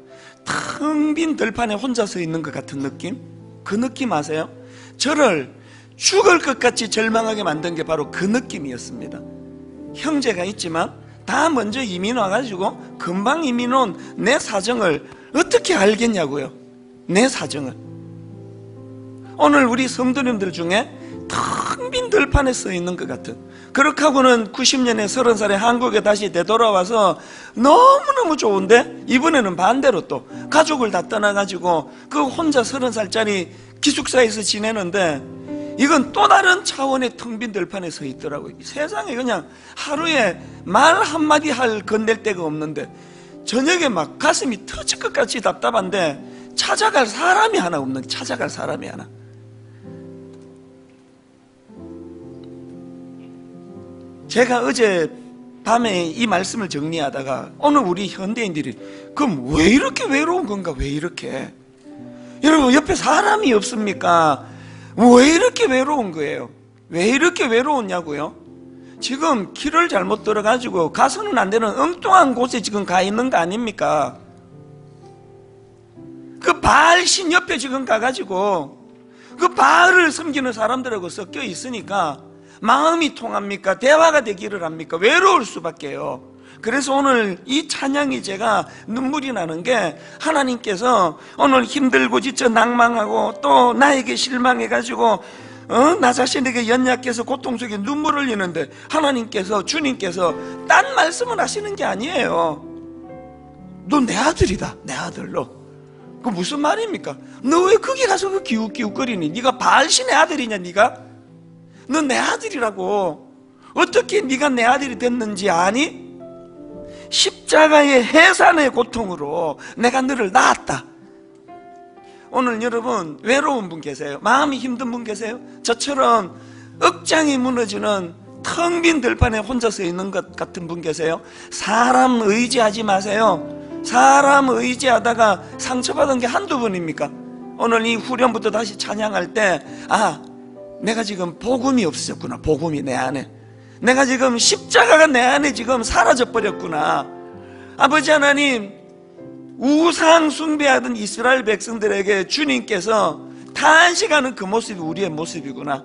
텅 빈 들판에 혼자 서 있는 것 같은 느낌? 그 느낌 아세요? 저를 죽을 것 같이 절망하게 만든 게 바로 그 느낌이었습니다. 형제가 있지만 다 먼저 이민 와가지고 금방 이민 온 내 사정을 어떻게 알겠냐고요. 내 사정을. 오늘 우리 성도님들 중에 텅 빈 들판에 서 있는 것 같은. 그렇게 하고는 90년에 30살에 한국에 다시 되돌아와서 너무너무 좋은데 이번에는 반대로 또 가족을 다 떠나가지고 그 혼자 30살짜리 기숙사에서 지내는데 이건 또 다른 차원의 텅 빈 들판에 서 있더라고요. 세상에 그냥 하루에 말 한마디 할 건넬 데가 없는데 저녁에 막 가슴이 터질 것 같이 답답한데 찾아갈 사람이 하나 없는 찾아갈 사람이 하나 제가 어제 밤에 이 말씀을 정리하다가 오늘 우리 현대인들이 그럼 왜 이렇게 외로운 건가? 왜 이렇게? 여러분 옆에 사람이 없습니까? 왜 이렇게 외로운 거예요? 왜 이렇게 외로웠냐고요? 지금 길을 잘못 들어가지고 가서는 안 되는 엉뚱한 곳에 지금 가 있는 거 아닙니까? 그 바알신 옆에 지금 가가지고 그 바알을 섬기는 사람들하고 섞여 있으니까 마음이 통합니까? 대화가 되기를 합니까? 외로울 수밖에요. 그래서 오늘 이 찬양이 제가 눈물이 나는 게 하나님께서 오늘 힘들고 지쳐 낭망하고 또 나에게 실망해가지고 어? 나 자신에게 연약해서 고통 속에 눈물 흘리는데 하나님께서 주님께서 딴 말씀을 하시는 게 아니에요. 너 내 아들이다. 내 아들로. 그 무슨 말입니까? 너 왜 거기 가서 그 기웃기웃거리니? 네가 바알신의 아들이냐 네가? 너 내 아들이라고. 어떻게 네가 내 아들이 됐는지 아니? 십자가의 해산의 고통으로 내가 너를 낳았다. 오늘 여러분 외로운 분 계세요? 마음이 힘든 분 계세요? 저처럼 억장이 무너지는 텅 빈 들판에 혼자 서 있는 것 같은 분 계세요? 사람 의지하지 마세요. 사람 의지하다가 상처받은 게 한두 번입니까? 오늘 이 후렴부터 다시 찬양할 때, 아, 내가 지금 복음이 없어졌구나. 복음이 내 안에. 내가 지금 십자가가 내 안에 지금 사라져 버렸구나. 아버지 하나님, 우상 숭배하던 이스라엘 백성들에게 주님께서 탄식하는 그 모습이 우리의 모습이구나.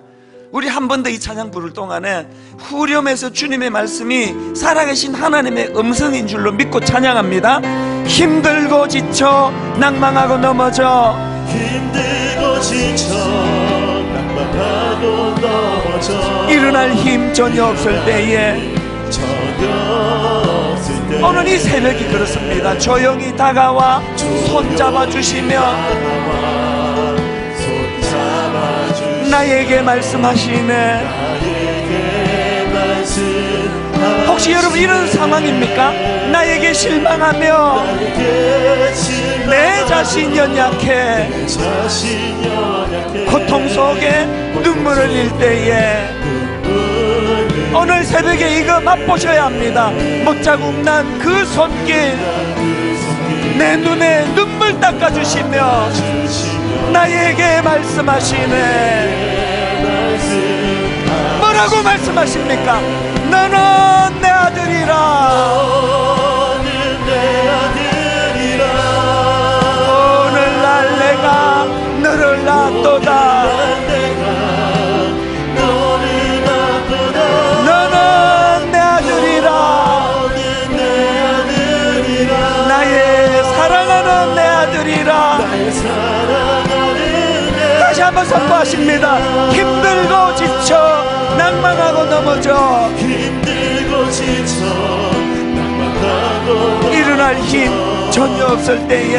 우리 한 번 더 이 찬양 부를 동안에 후렴에서 주님의 말씀이 살아계신 하나님의 음성인 줄로 믿고 찬양합니다. 힘들고 지쳐 낭망하고 넘어져 힘들고 지쳐 일어날 힘 전혀 없을 때에 오늘 이 새벽이 그렇습니다. 조용히 다가와 손잡아 주시며 나에게 말씀하시네. 혹시 여러분 이런 상황입니까? 나에게 실망하며 내 자신 연약해 고통 속에 눈물을 흘릴 때에 오늘 새벽에 이거 맛보셔야 합니다. 못자국 난 그 손길 내 눈에 눈물 닦아주시며 주시며 나에게 말씀하시네 뭐라고 말씀하십니까 너는 내 아들이라 없을 때에.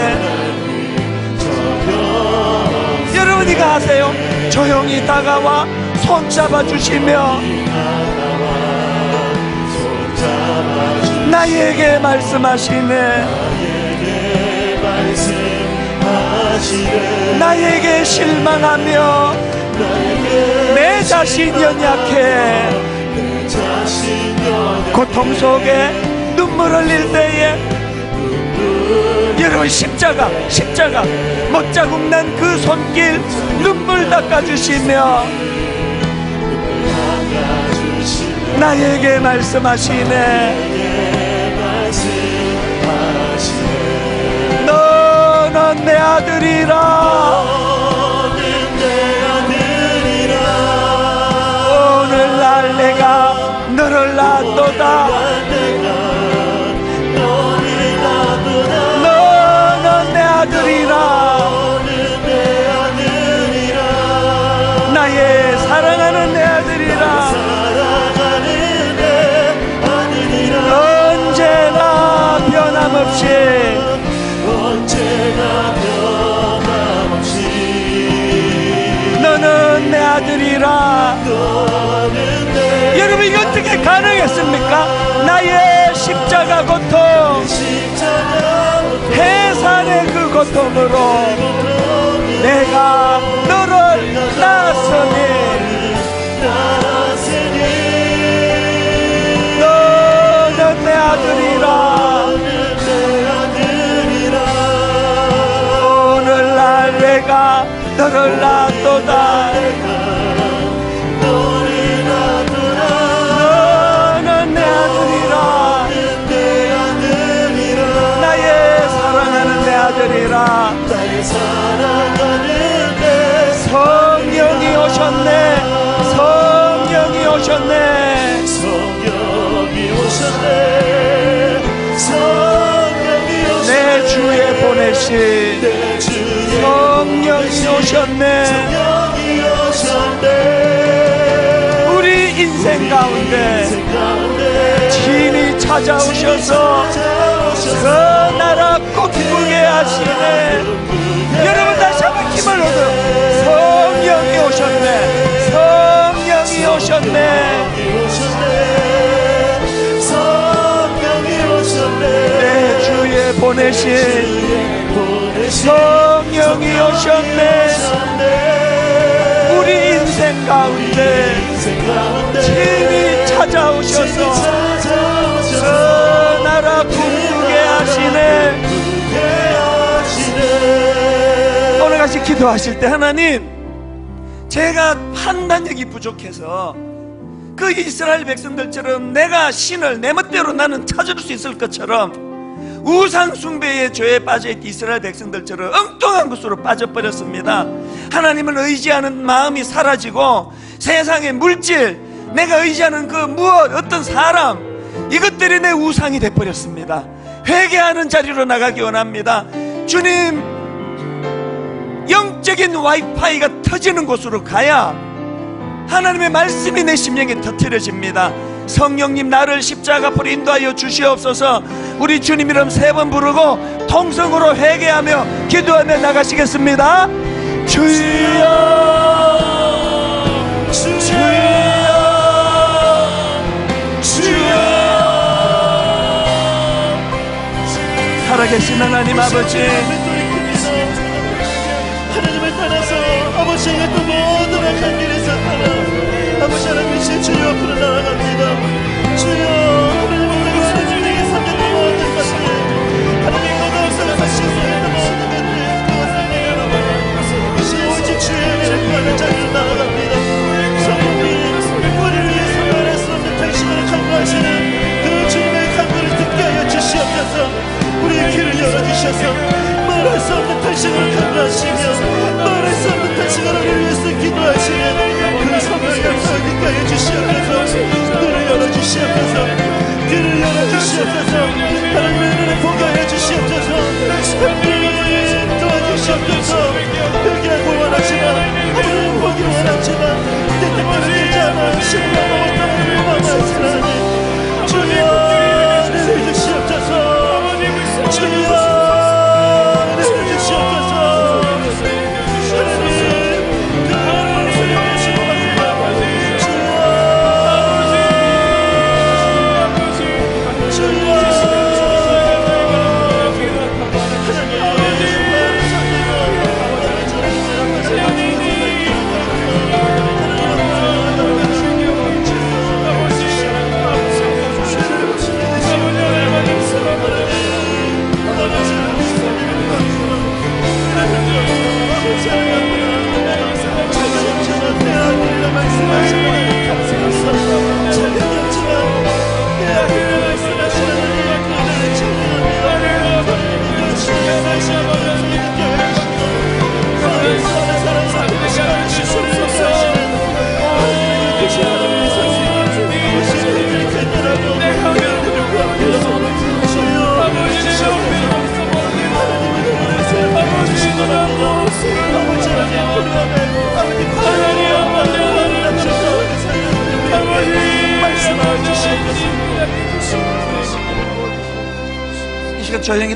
여러분이 가세요? 조용히 다가와 손 잡아 주시며 나에게 말씀하시네. 나에게 실망하며 내 자신 연약해. 고통 속에 눈물 흘릴 때에 여러분 십자가 십자가. 못자국 난 그 손길 눈물 닦아주시며 나에게 말씀하시네. 너는 내 아들이라. 오늘날 내가 너를 낳도다 내 여러분 이거 어떻게 가능했습니까? 나의 십자가 고통. 해산의 그 고통으로 내가 너를 낳았으니 너는 내 아들이라 내 아들이라. 오늘날 내가 너를 낳도다 아들이라 나의 사랑하는 내 성령이 오셨네. 성령이 오셨네. 성령이 오셨네. 성령이 오셨네. 내 주에 보내신 내 주의 성령이 오셨네. 성령이 오셨네. 우리 인생 가운데 가운데 친히 찾아오셔서 그 나라 하시네 여러분 다시 한번 힘을 얻어 성령이 오셨네. 성령이 오셨네. 성령이 오셨네. 내 주에 보내신 성령이 오셨네. 우리 인생 가운데 친히 찾아오셔서 찾아오셔서 그 나라 꿈꾸게 하시네 같이 기도하실 때 하나님 제가 판단력이 부족해서 그 이스라엘 백성들처럼 내가 신을 내 멋대로 나는 찾을 수 있을 것처럼 우상 숭배의 죄에 빠져있던 이스라엘 백성들처럼 엉뚱한 곳으로 빠져버렸습니다. 하나님을 의지하는 마음이 사라지고 세상의 물질 내가 의지하는 그 무엇 어떤 사람 이것들이 내 우상이 돼버렸습니다. 회개하는 자리로 나가기 원합니다. 주님 영적인 와이파이가 터지는 곳으로 가야 하나님의 말씀이 내 심령에 터뜨려집니다. 성령님 나를 십자가 앞으로 인도하여 주시옵소서 우리 주님 이름 세 번 부르고 통성으로 회개하며 기도하며 나가시겠습니다. 주여 주여 주여 살아계신 하나님 아버지 제가 또 모든 악한 길에서 하나 아버지 하나님 신 주여 앞으로 모든 것을 하나님께서 주의하소서. 우리의 길을 열어주셔서 말할 수 없는 당신을 강구하시며 말할 수 없는 같은 시간을 위해서 기도하시는 그 성령의 성인가에 주시옵소서. 눈을 열어주시옵소서. 귀를 열어주시옵소서. 하나님의 은혜 보가해 주시옵소서. 하나님 도와주시옵소서.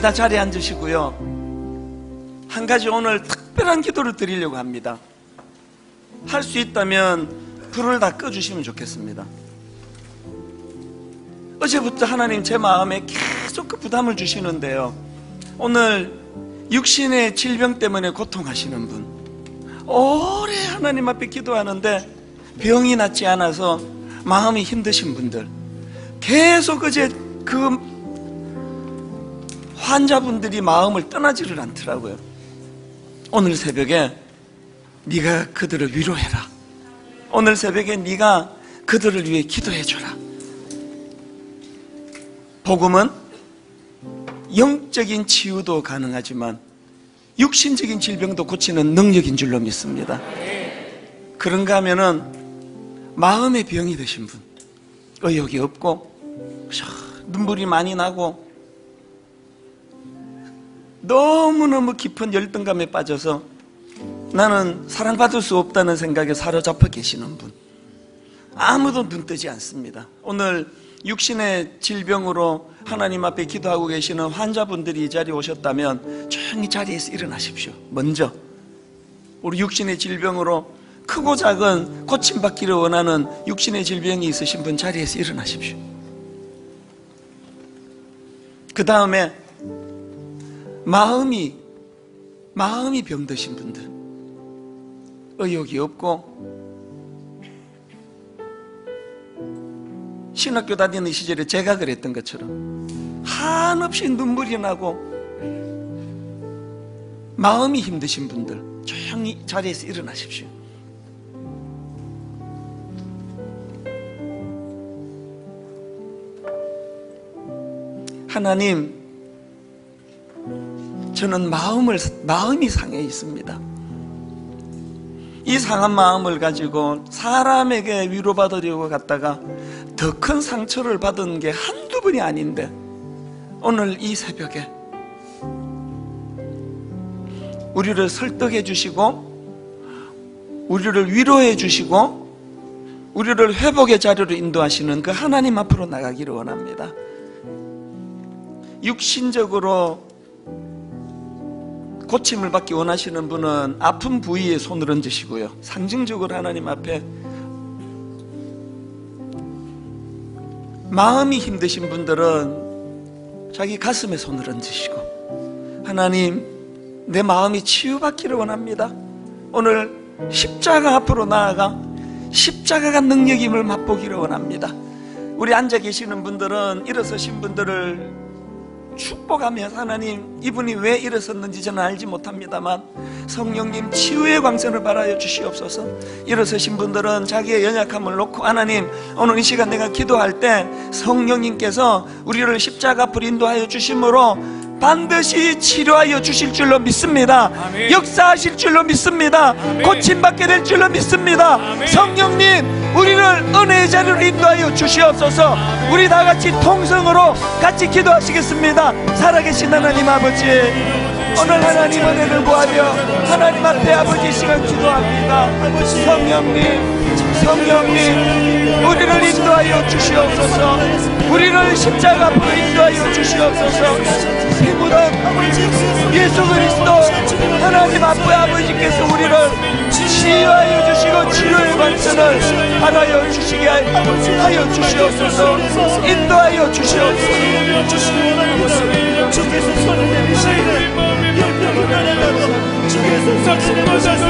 다 자리에 앉으시고요. 한 가지 오늘 특별한 기도를 드리려고 합니다. 할 수 있다면 불을 다 꺼주시면 좋겠습니다. 어제부터 하나님 제 마음에 계속 그 부담을 주시는데요. 오늘 육신의 질병 때문에 고통하시는 분, 오래 하나님 앞에 기도하는데 병이 낫지 않아서 마음이 힘드신 분들, 계속 어제 그 환자분들이 마음을 떠나지를 않더라고요. 오늘 새벽에 네가 그들을 위로해라. 오늘 새벽에 네가 그들을 위해 기도해 줘라. 복음은 영적인 치유도 가능하지만 육신적인 질병도 고치는 능력인 줄로 믿습니다. 그런가 하면은 마음의 병이 되신 분, 의욕이 없고 눈물이 많이 나고 너무너무 깊은 열등감에 빠져서 나는 사랑받을 수 없다는 생각에 사로잡혀 계시는 분. 아무도 눈 뜨지 않습니다. 오늘 육신의 질병으로 하나님 앞에 기도하고 계시는 환자분들이 이 자리에 오셨다면 조용히 자리에서 일어나십시오. 먼저 우리 육신의 질병으로 크고 작은 고침받기를 원하는 육신의 질병이 있으신 분 자리에서 일어나십시오. 그 다음에 마음이 마음이 병드신 분들 의욕이 없고 신학교 다니는 시절에 제가 그랬던 것처럼 한없이 눈물이 나고 마음이 힘드신 분들 조용히 자리에서 일어나십시오. 하나님, 저는 마음을 마음이 상해 있습니다. 이 상한 마음을 가지고 사람에게 위로받으려고 갔다가 더 큰 상처를 받은 게 한두 번이 아닌데 오늘 이 새벽에 우리를 설득해 주시고 우리를 위로해 주시고 우리를 회복의 자료로 인도하시는 그 하나님 앞으로 나가기를 원합니다. 육신적으로 고침을 받기 원하시는 분은 아픈 부위에 손을 얹으시고요. 상징적으로 하나님 앞에 마음이 힘드신 분들은 자기 가슴에 손을 얹으시고 하나님 내 마음이 치유받기를 원합니다. 오늘 십자가 앞으로 나아가 십자가가 능력임을 맛보기를 원합니다. 우리 앉아 계시는 분들은 일어서신 분들을 축복하며 하나님 이분이 왜 일어섰는지 저는 알지 못합니다만 성령님 치유의 광선을 발하여 주시옵소서. 일어서신 분들은 자기의 연약함을 놓고 하나님 오늘 이 시간 내가 기도할 때 성령님께서 우리를 십자가 앞으로 인도하여 주심으로 반드시 치료하여 주실 줄로 믿습니다. 역사하실 줄로 믿습니다. 고침받게 될 줄로 믿습니다. 성령님 우리를 은혜의 자리로 인도하여 주시옵소서. 우리 다 같이 통성으로 같이 기도하시겠습니다. 살아계신 하나님 아버지 오늘 하나님 은혜를 구하며 하나님 앞에 아버지 시간 기도합니다. 성령님 성령님 우리를 인도하여 주시옵소서. 우리를 십자가 앞으로 인도하여 주시옵소서. 세무던 예수 그리스도 하나님 아버지 아버지께서 우리를 치유하여 주시고 치료의 관천을 하여 주시게 하여 주시옵소서. 인도하여 주시옵소서 주께서 손을 내리시는 열병을 가려고 주께서 당신의 모자를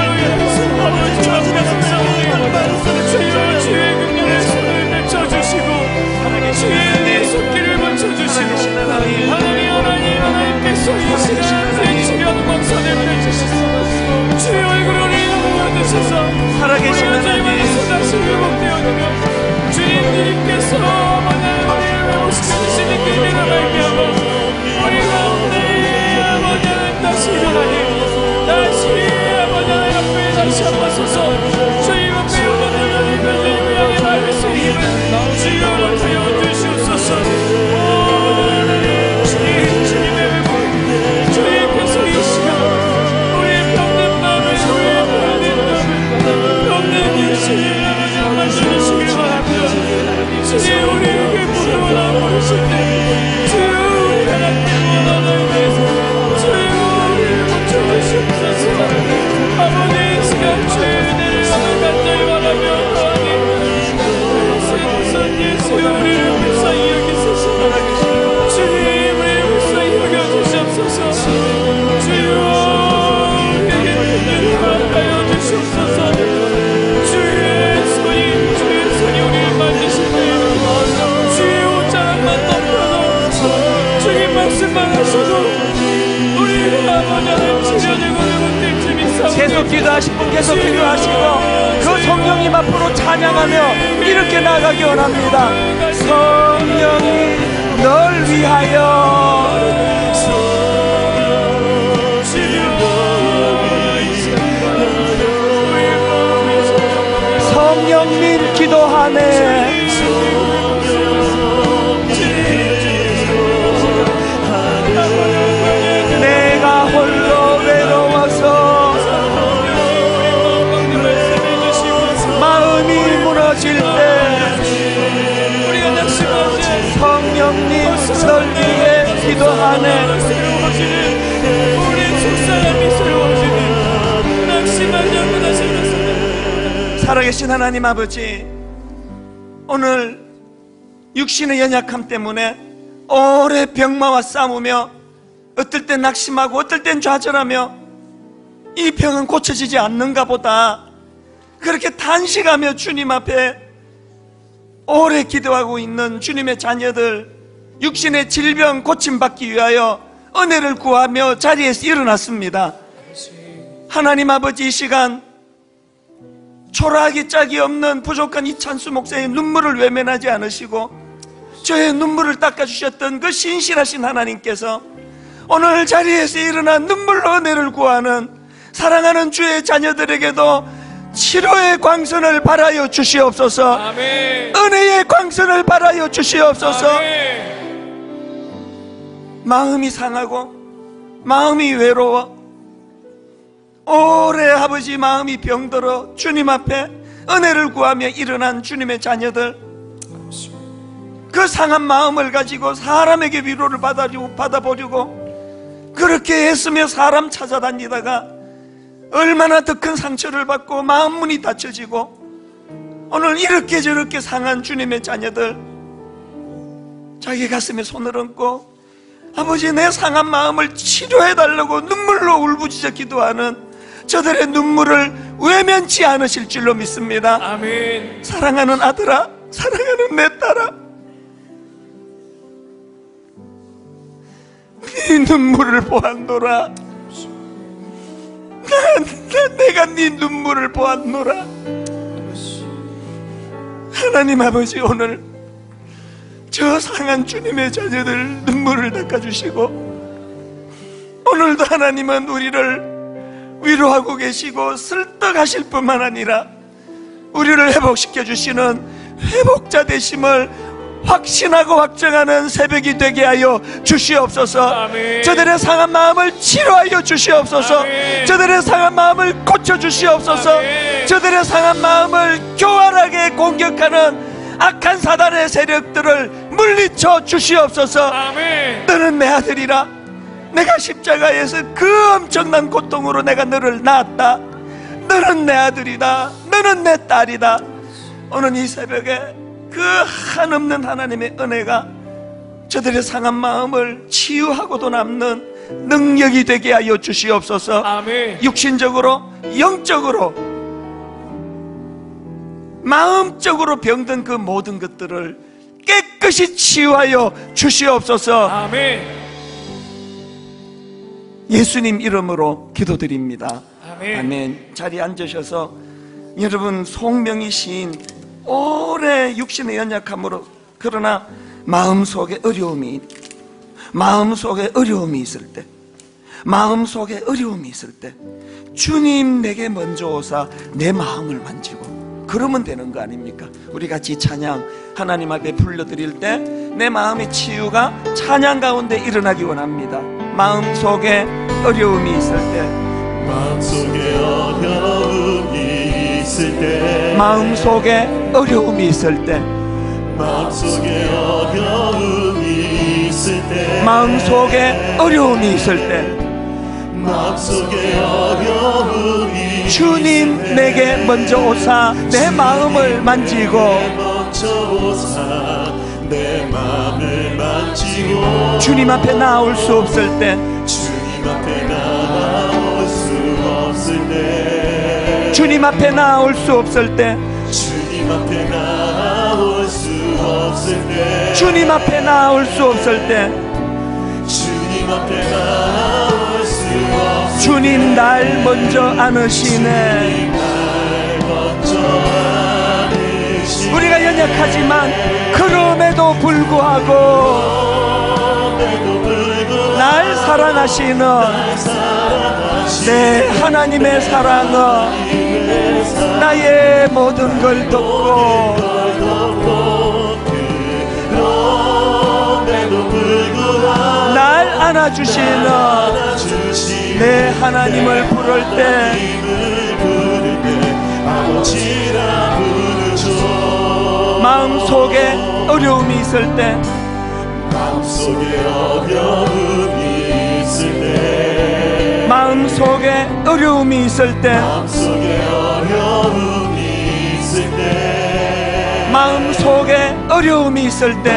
아버지 주님의 말씀을 주여 주의 능력의 손을 맺혀주시고 주의 손길을 멈춰주시고 하나님 하나님 하나님께서 이 시간 외치면 광선을 펼치시고 주의 얼굴을 인하여 살아계신 우리 하나님 쏟아시 회복되어지며 주님께서 만날 우리를 회복시켜 주시는 그대로 말미암아 한번 서서 주의 앞에 아버지 하나님 주님을 향해 나를 수 있는 주여 하여 주시옵소서 오, 주님 주님의 회복 주님께서 이 시간 우리의 병든 마음을 주의 병든 마음을 병든 육신을 아버지 말씀하시길 바랍니다 주님 우리 말씀만 하셔도 우리 아버지 하나님 치료되고 계속 기도하실 분 계속 기도하시고 그 성령님 앞으로 찬양하며 이렇게 나가기 원합니다. 성령이 널 위하여. 성령님 기도하네 기도하네 우리 속사람이 새로워지는 낙심하지 않고 다시 일어서는 살아계신 하나님 아버지 오늘 육신의 연약함 때문에 오래 병마와 싸우며 어떨 땐 낙심하고 어떨 땐 좌절하며 이 병은 고쳐지지 않는가 보다. 그렇게 단식하며 주님 앞에 오래 기도하고 있는 주님의 자녀들 육신의 질병 고침받기 위하여 은혜를 구하며 자리에서 일어났습니다. 하나님 아버지 이 시간 초라하기 짝이 없는 부족한 이찬수 목사의 눈물을 외면하지 않으시고 저의 눈물을 닦아주셨던 그 신실하신 하나님께서 오늘 자리에서 일어나 눈물로 은혜를 구하는 사랑하는 주의 자녀들에게도 치료의 광선을 바라여 주시옵소서. 아멘. 은혜의 광선을 바라여 주시옵소서. 아멘 마음이 상하고 마음이 외로워. 오래 아버지 마음이 병들어 주님 앞에 은혜를 구하며 일어난 주님의 자녀들. 그 상한 마음을 가지고 사람에게 위로를 받아보려고 그렇게 애쓰며 사람 찾아다니다가 얼마나 더 큰 상처를 받고 마음 문이 닫혀지고 오늘 이렇게 저렇게 상한 주님의 자녀들 자기 가슴에 손을 얹고 아버지 내 상한 마음을 치료해 달라고 눈물로 울부짖어 기도하는 저들의 눈물을 외면치 않으실 줄로 믿습니다. 아멘 사랑하는 아들아, 사랑하는 내 딸아, 네 눈물을 보았노라. 나, 나, 내가 네 눈물을 보았노라. 하나님 아버지 오늘 저 상한 주님의 자녀들 눈물을 닦아주시고 오늘도 하나님은 우리를 위로하고 계시고 설득하실 뿐만 아니라 우리를 회복시켜 주시는 회복자 되심을 확신하고 확정하는 새벽이 되게 하여 주시옵소서. 아멘. 저들의 상한 마음을 치료하여 주시옵소서. 아멘. 저들의 상한 마음을 고쳐 주시옵소서. 아멘. 저들의 상한 마음을 교활하게 공격하는 악한 사단의 세력들을 물리쳐 주시옵소서. 아멘. 너는 내 아들이라 내가 십자가에서 그 엄청난 고통으로 내가 너를 낳았다 너는 내 아들이다 너는 내 딸이다 오늘 이 새벽에 그 한없는 하나님의 은혜가 저들의 상한 마음을 치유하고도 남는 능력이 되게 하여 주시옵소서 아멘. 육신적으로 영적으로 마음적으로 병든 그 모든 것들을 깨끗이 치유하여 주시옵소서 아멘. 예수님 이름으로 기도드립니다. 아멘. 아멘. 자리에 앉으셔서 여러분 송명희 시인 오래 육신의 연약함으로 그러나 마음속에 어려움이 마음속에 어려움이 있을 때 마음속에 어려움이 있을 때 주님 내게 먼저 오사 내 마음을 만지고 그러면 되는 거 아닙니까? 우리 같이 찬양 하나님 앞에 불러드릴 때 내 마음의 치유가 찬양 가운데 일어나기 원합니다. 마음 속에 어려움이 있을 때 마음 속에 어려움이 있을 때 마음 속에 어려움이 있을 때 마음 속에 어려움이 있을 때 마음 속에 어려움이 있을 때 마음 속에 어려움이 주님 내게 먼저 오사. 내 마음을 만지고. 주님 앞에 나올 수 없을 때. 주님 앞에 나올 수 없을 때. 주님 앞에 나올 수 없을 때. 주님 앞에 나올 수 없을 때 주님 앞에 나올 수 없을 때 주님 앞에 나올 주님 날 먼저 안으시네. 우리가 연약하지만 그럼에도 불구하고 날 사랑하시는 내 하나님의 사랑은 나의 모든 걸 돕고 날 안아주시는 주시 내 하나님을 부를 때 마음속에 어려움이 있을 때 마음속에 어려움이 있을 때 마음속에 어려움이 있을 때 마음속에 어려움이 있을 때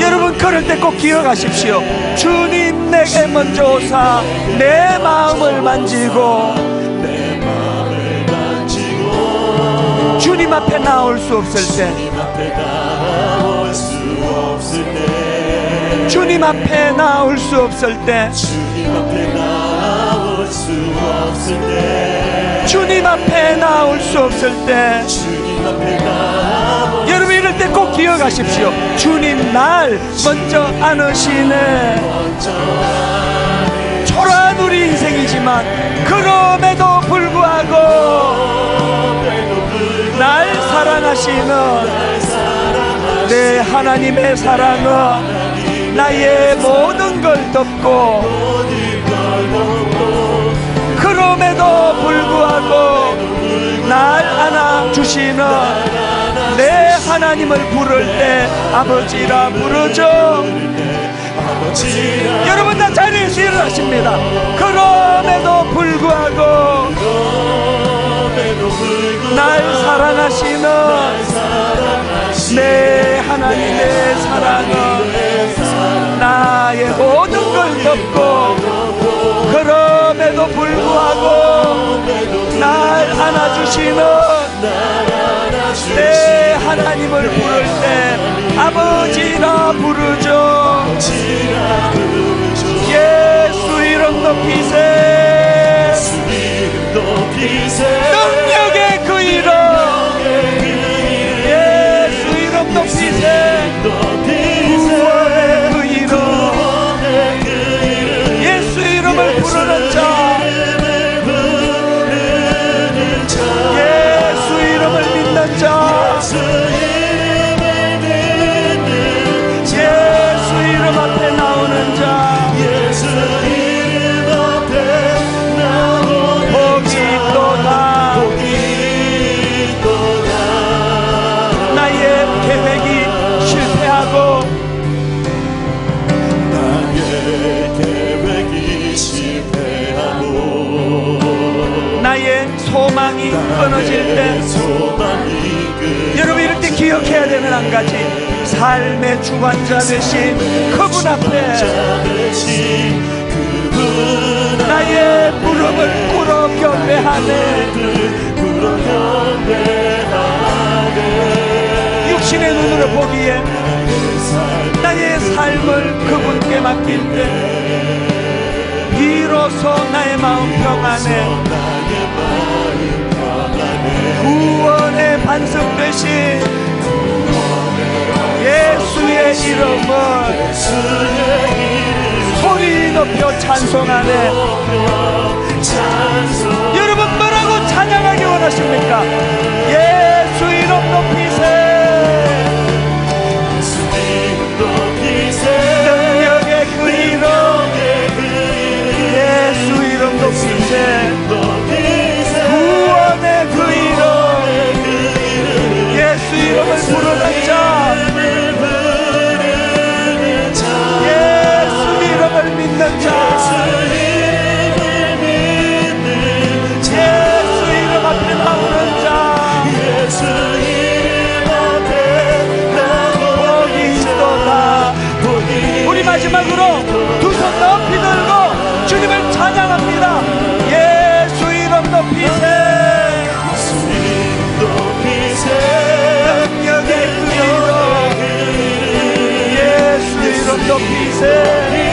여러분 그럴 때 꼭 기억하십시오. 주님 내게 먼저 오사. 내 마음을 만지고 내 마음을 만지고. 주님 앞에 나올 수 없을 때. 주님 앞에 나올 수 없을 때. 주님 앞에 나올 수 없을 때 이럴 때꼭 기억하십시오. 주님 날 먼저 안으시네. 초라한 우리 인생이지만 그럼에도 불구하고 날 사랑하시는 내 하나님의 사랑은 나의 모든 걸 덮고 그럼에도 불구하고 날 안아주시는 내 하나님을 부를 때 아버지라 부르죠. 여러분 다 자리에서 일어나십니다. 그럼에도 불구하고 날 사랑하시는 내 하나님의 사랑은 나의 모든 걸 덮고 그럼에도 불구하고 날 안아주시는 내 하나님을 부를 때 아버지라 부르죠. 예수 이름 높이세. 능력의 그 이름 삶의 주관자 되신 그분 앞에 나의 무릎을 꿇어 경배하네. 육신의 눈으로 보기에 나의 삶을 그분께 맡길 때 비로소 나의 마음 평안해 구원의 반석 대신 예수의 이름을 소리 높여 찬송하네. 찬송 여러분 뭐라고 찬양하기 원하십니까? 예수 이름 높이세. 능력의 그 이름 예수 이름 높이세. 구원의 그 이름 예수 이름을 부르는 믿는 자. 예수 이름 앞에 복이 우리 마지막으로 두 손 높이 들고 주님을 찬양합니다. 예수 이름 높이세. 높이세 예수 이름 높이세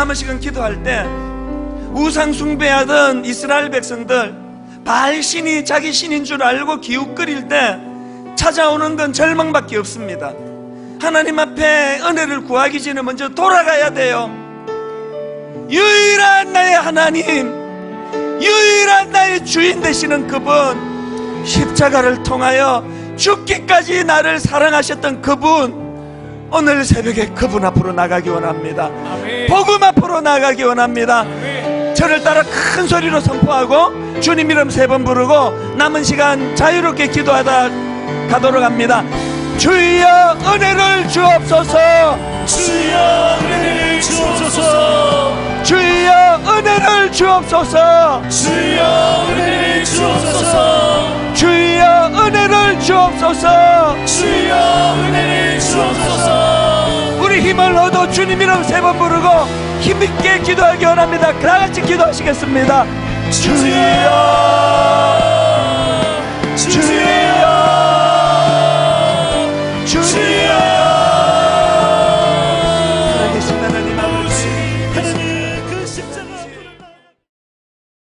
남은 시간 기도할 때 우상 숭배하던 이스라엘 백성들 바알신이 자기 신인 줄 알고 기웃거릴 때 찾아오는 건 절망밖에 없습니다 하나님 앞에 은혜를 구하기 전에 먼저 돌아가야 돼요 유일한 나의 하나님 유일한 나의 주인 되시는 그분 십자가를 통하여 죽기까지 나를 사랑하셨던 그분 오늘 새벽에 그분 앞으로 나가기 원합니다 아멘. 복음 앞으로 나가기 원합니다 아멘. 저를 따라 큰 소리로 선포하고 주님 이름 세 번 부르고 남은 시간 자유롭게 기도하다 가도록 합니다 주여 은혜를 주옵소서. 주여 은혜를 주옵소서. 주여 은혜를 주옵소서. 주여 은혜를 주옵소서. 주여 은혜를 주옵소서. 주여 은혜를 주옵소서. 우리 힘을 얻어 주님 이름 세 번 부르고 힘있게 기도하기 원합니다. 다 같이 기도하시겠습니다. 주여. 주여. 주여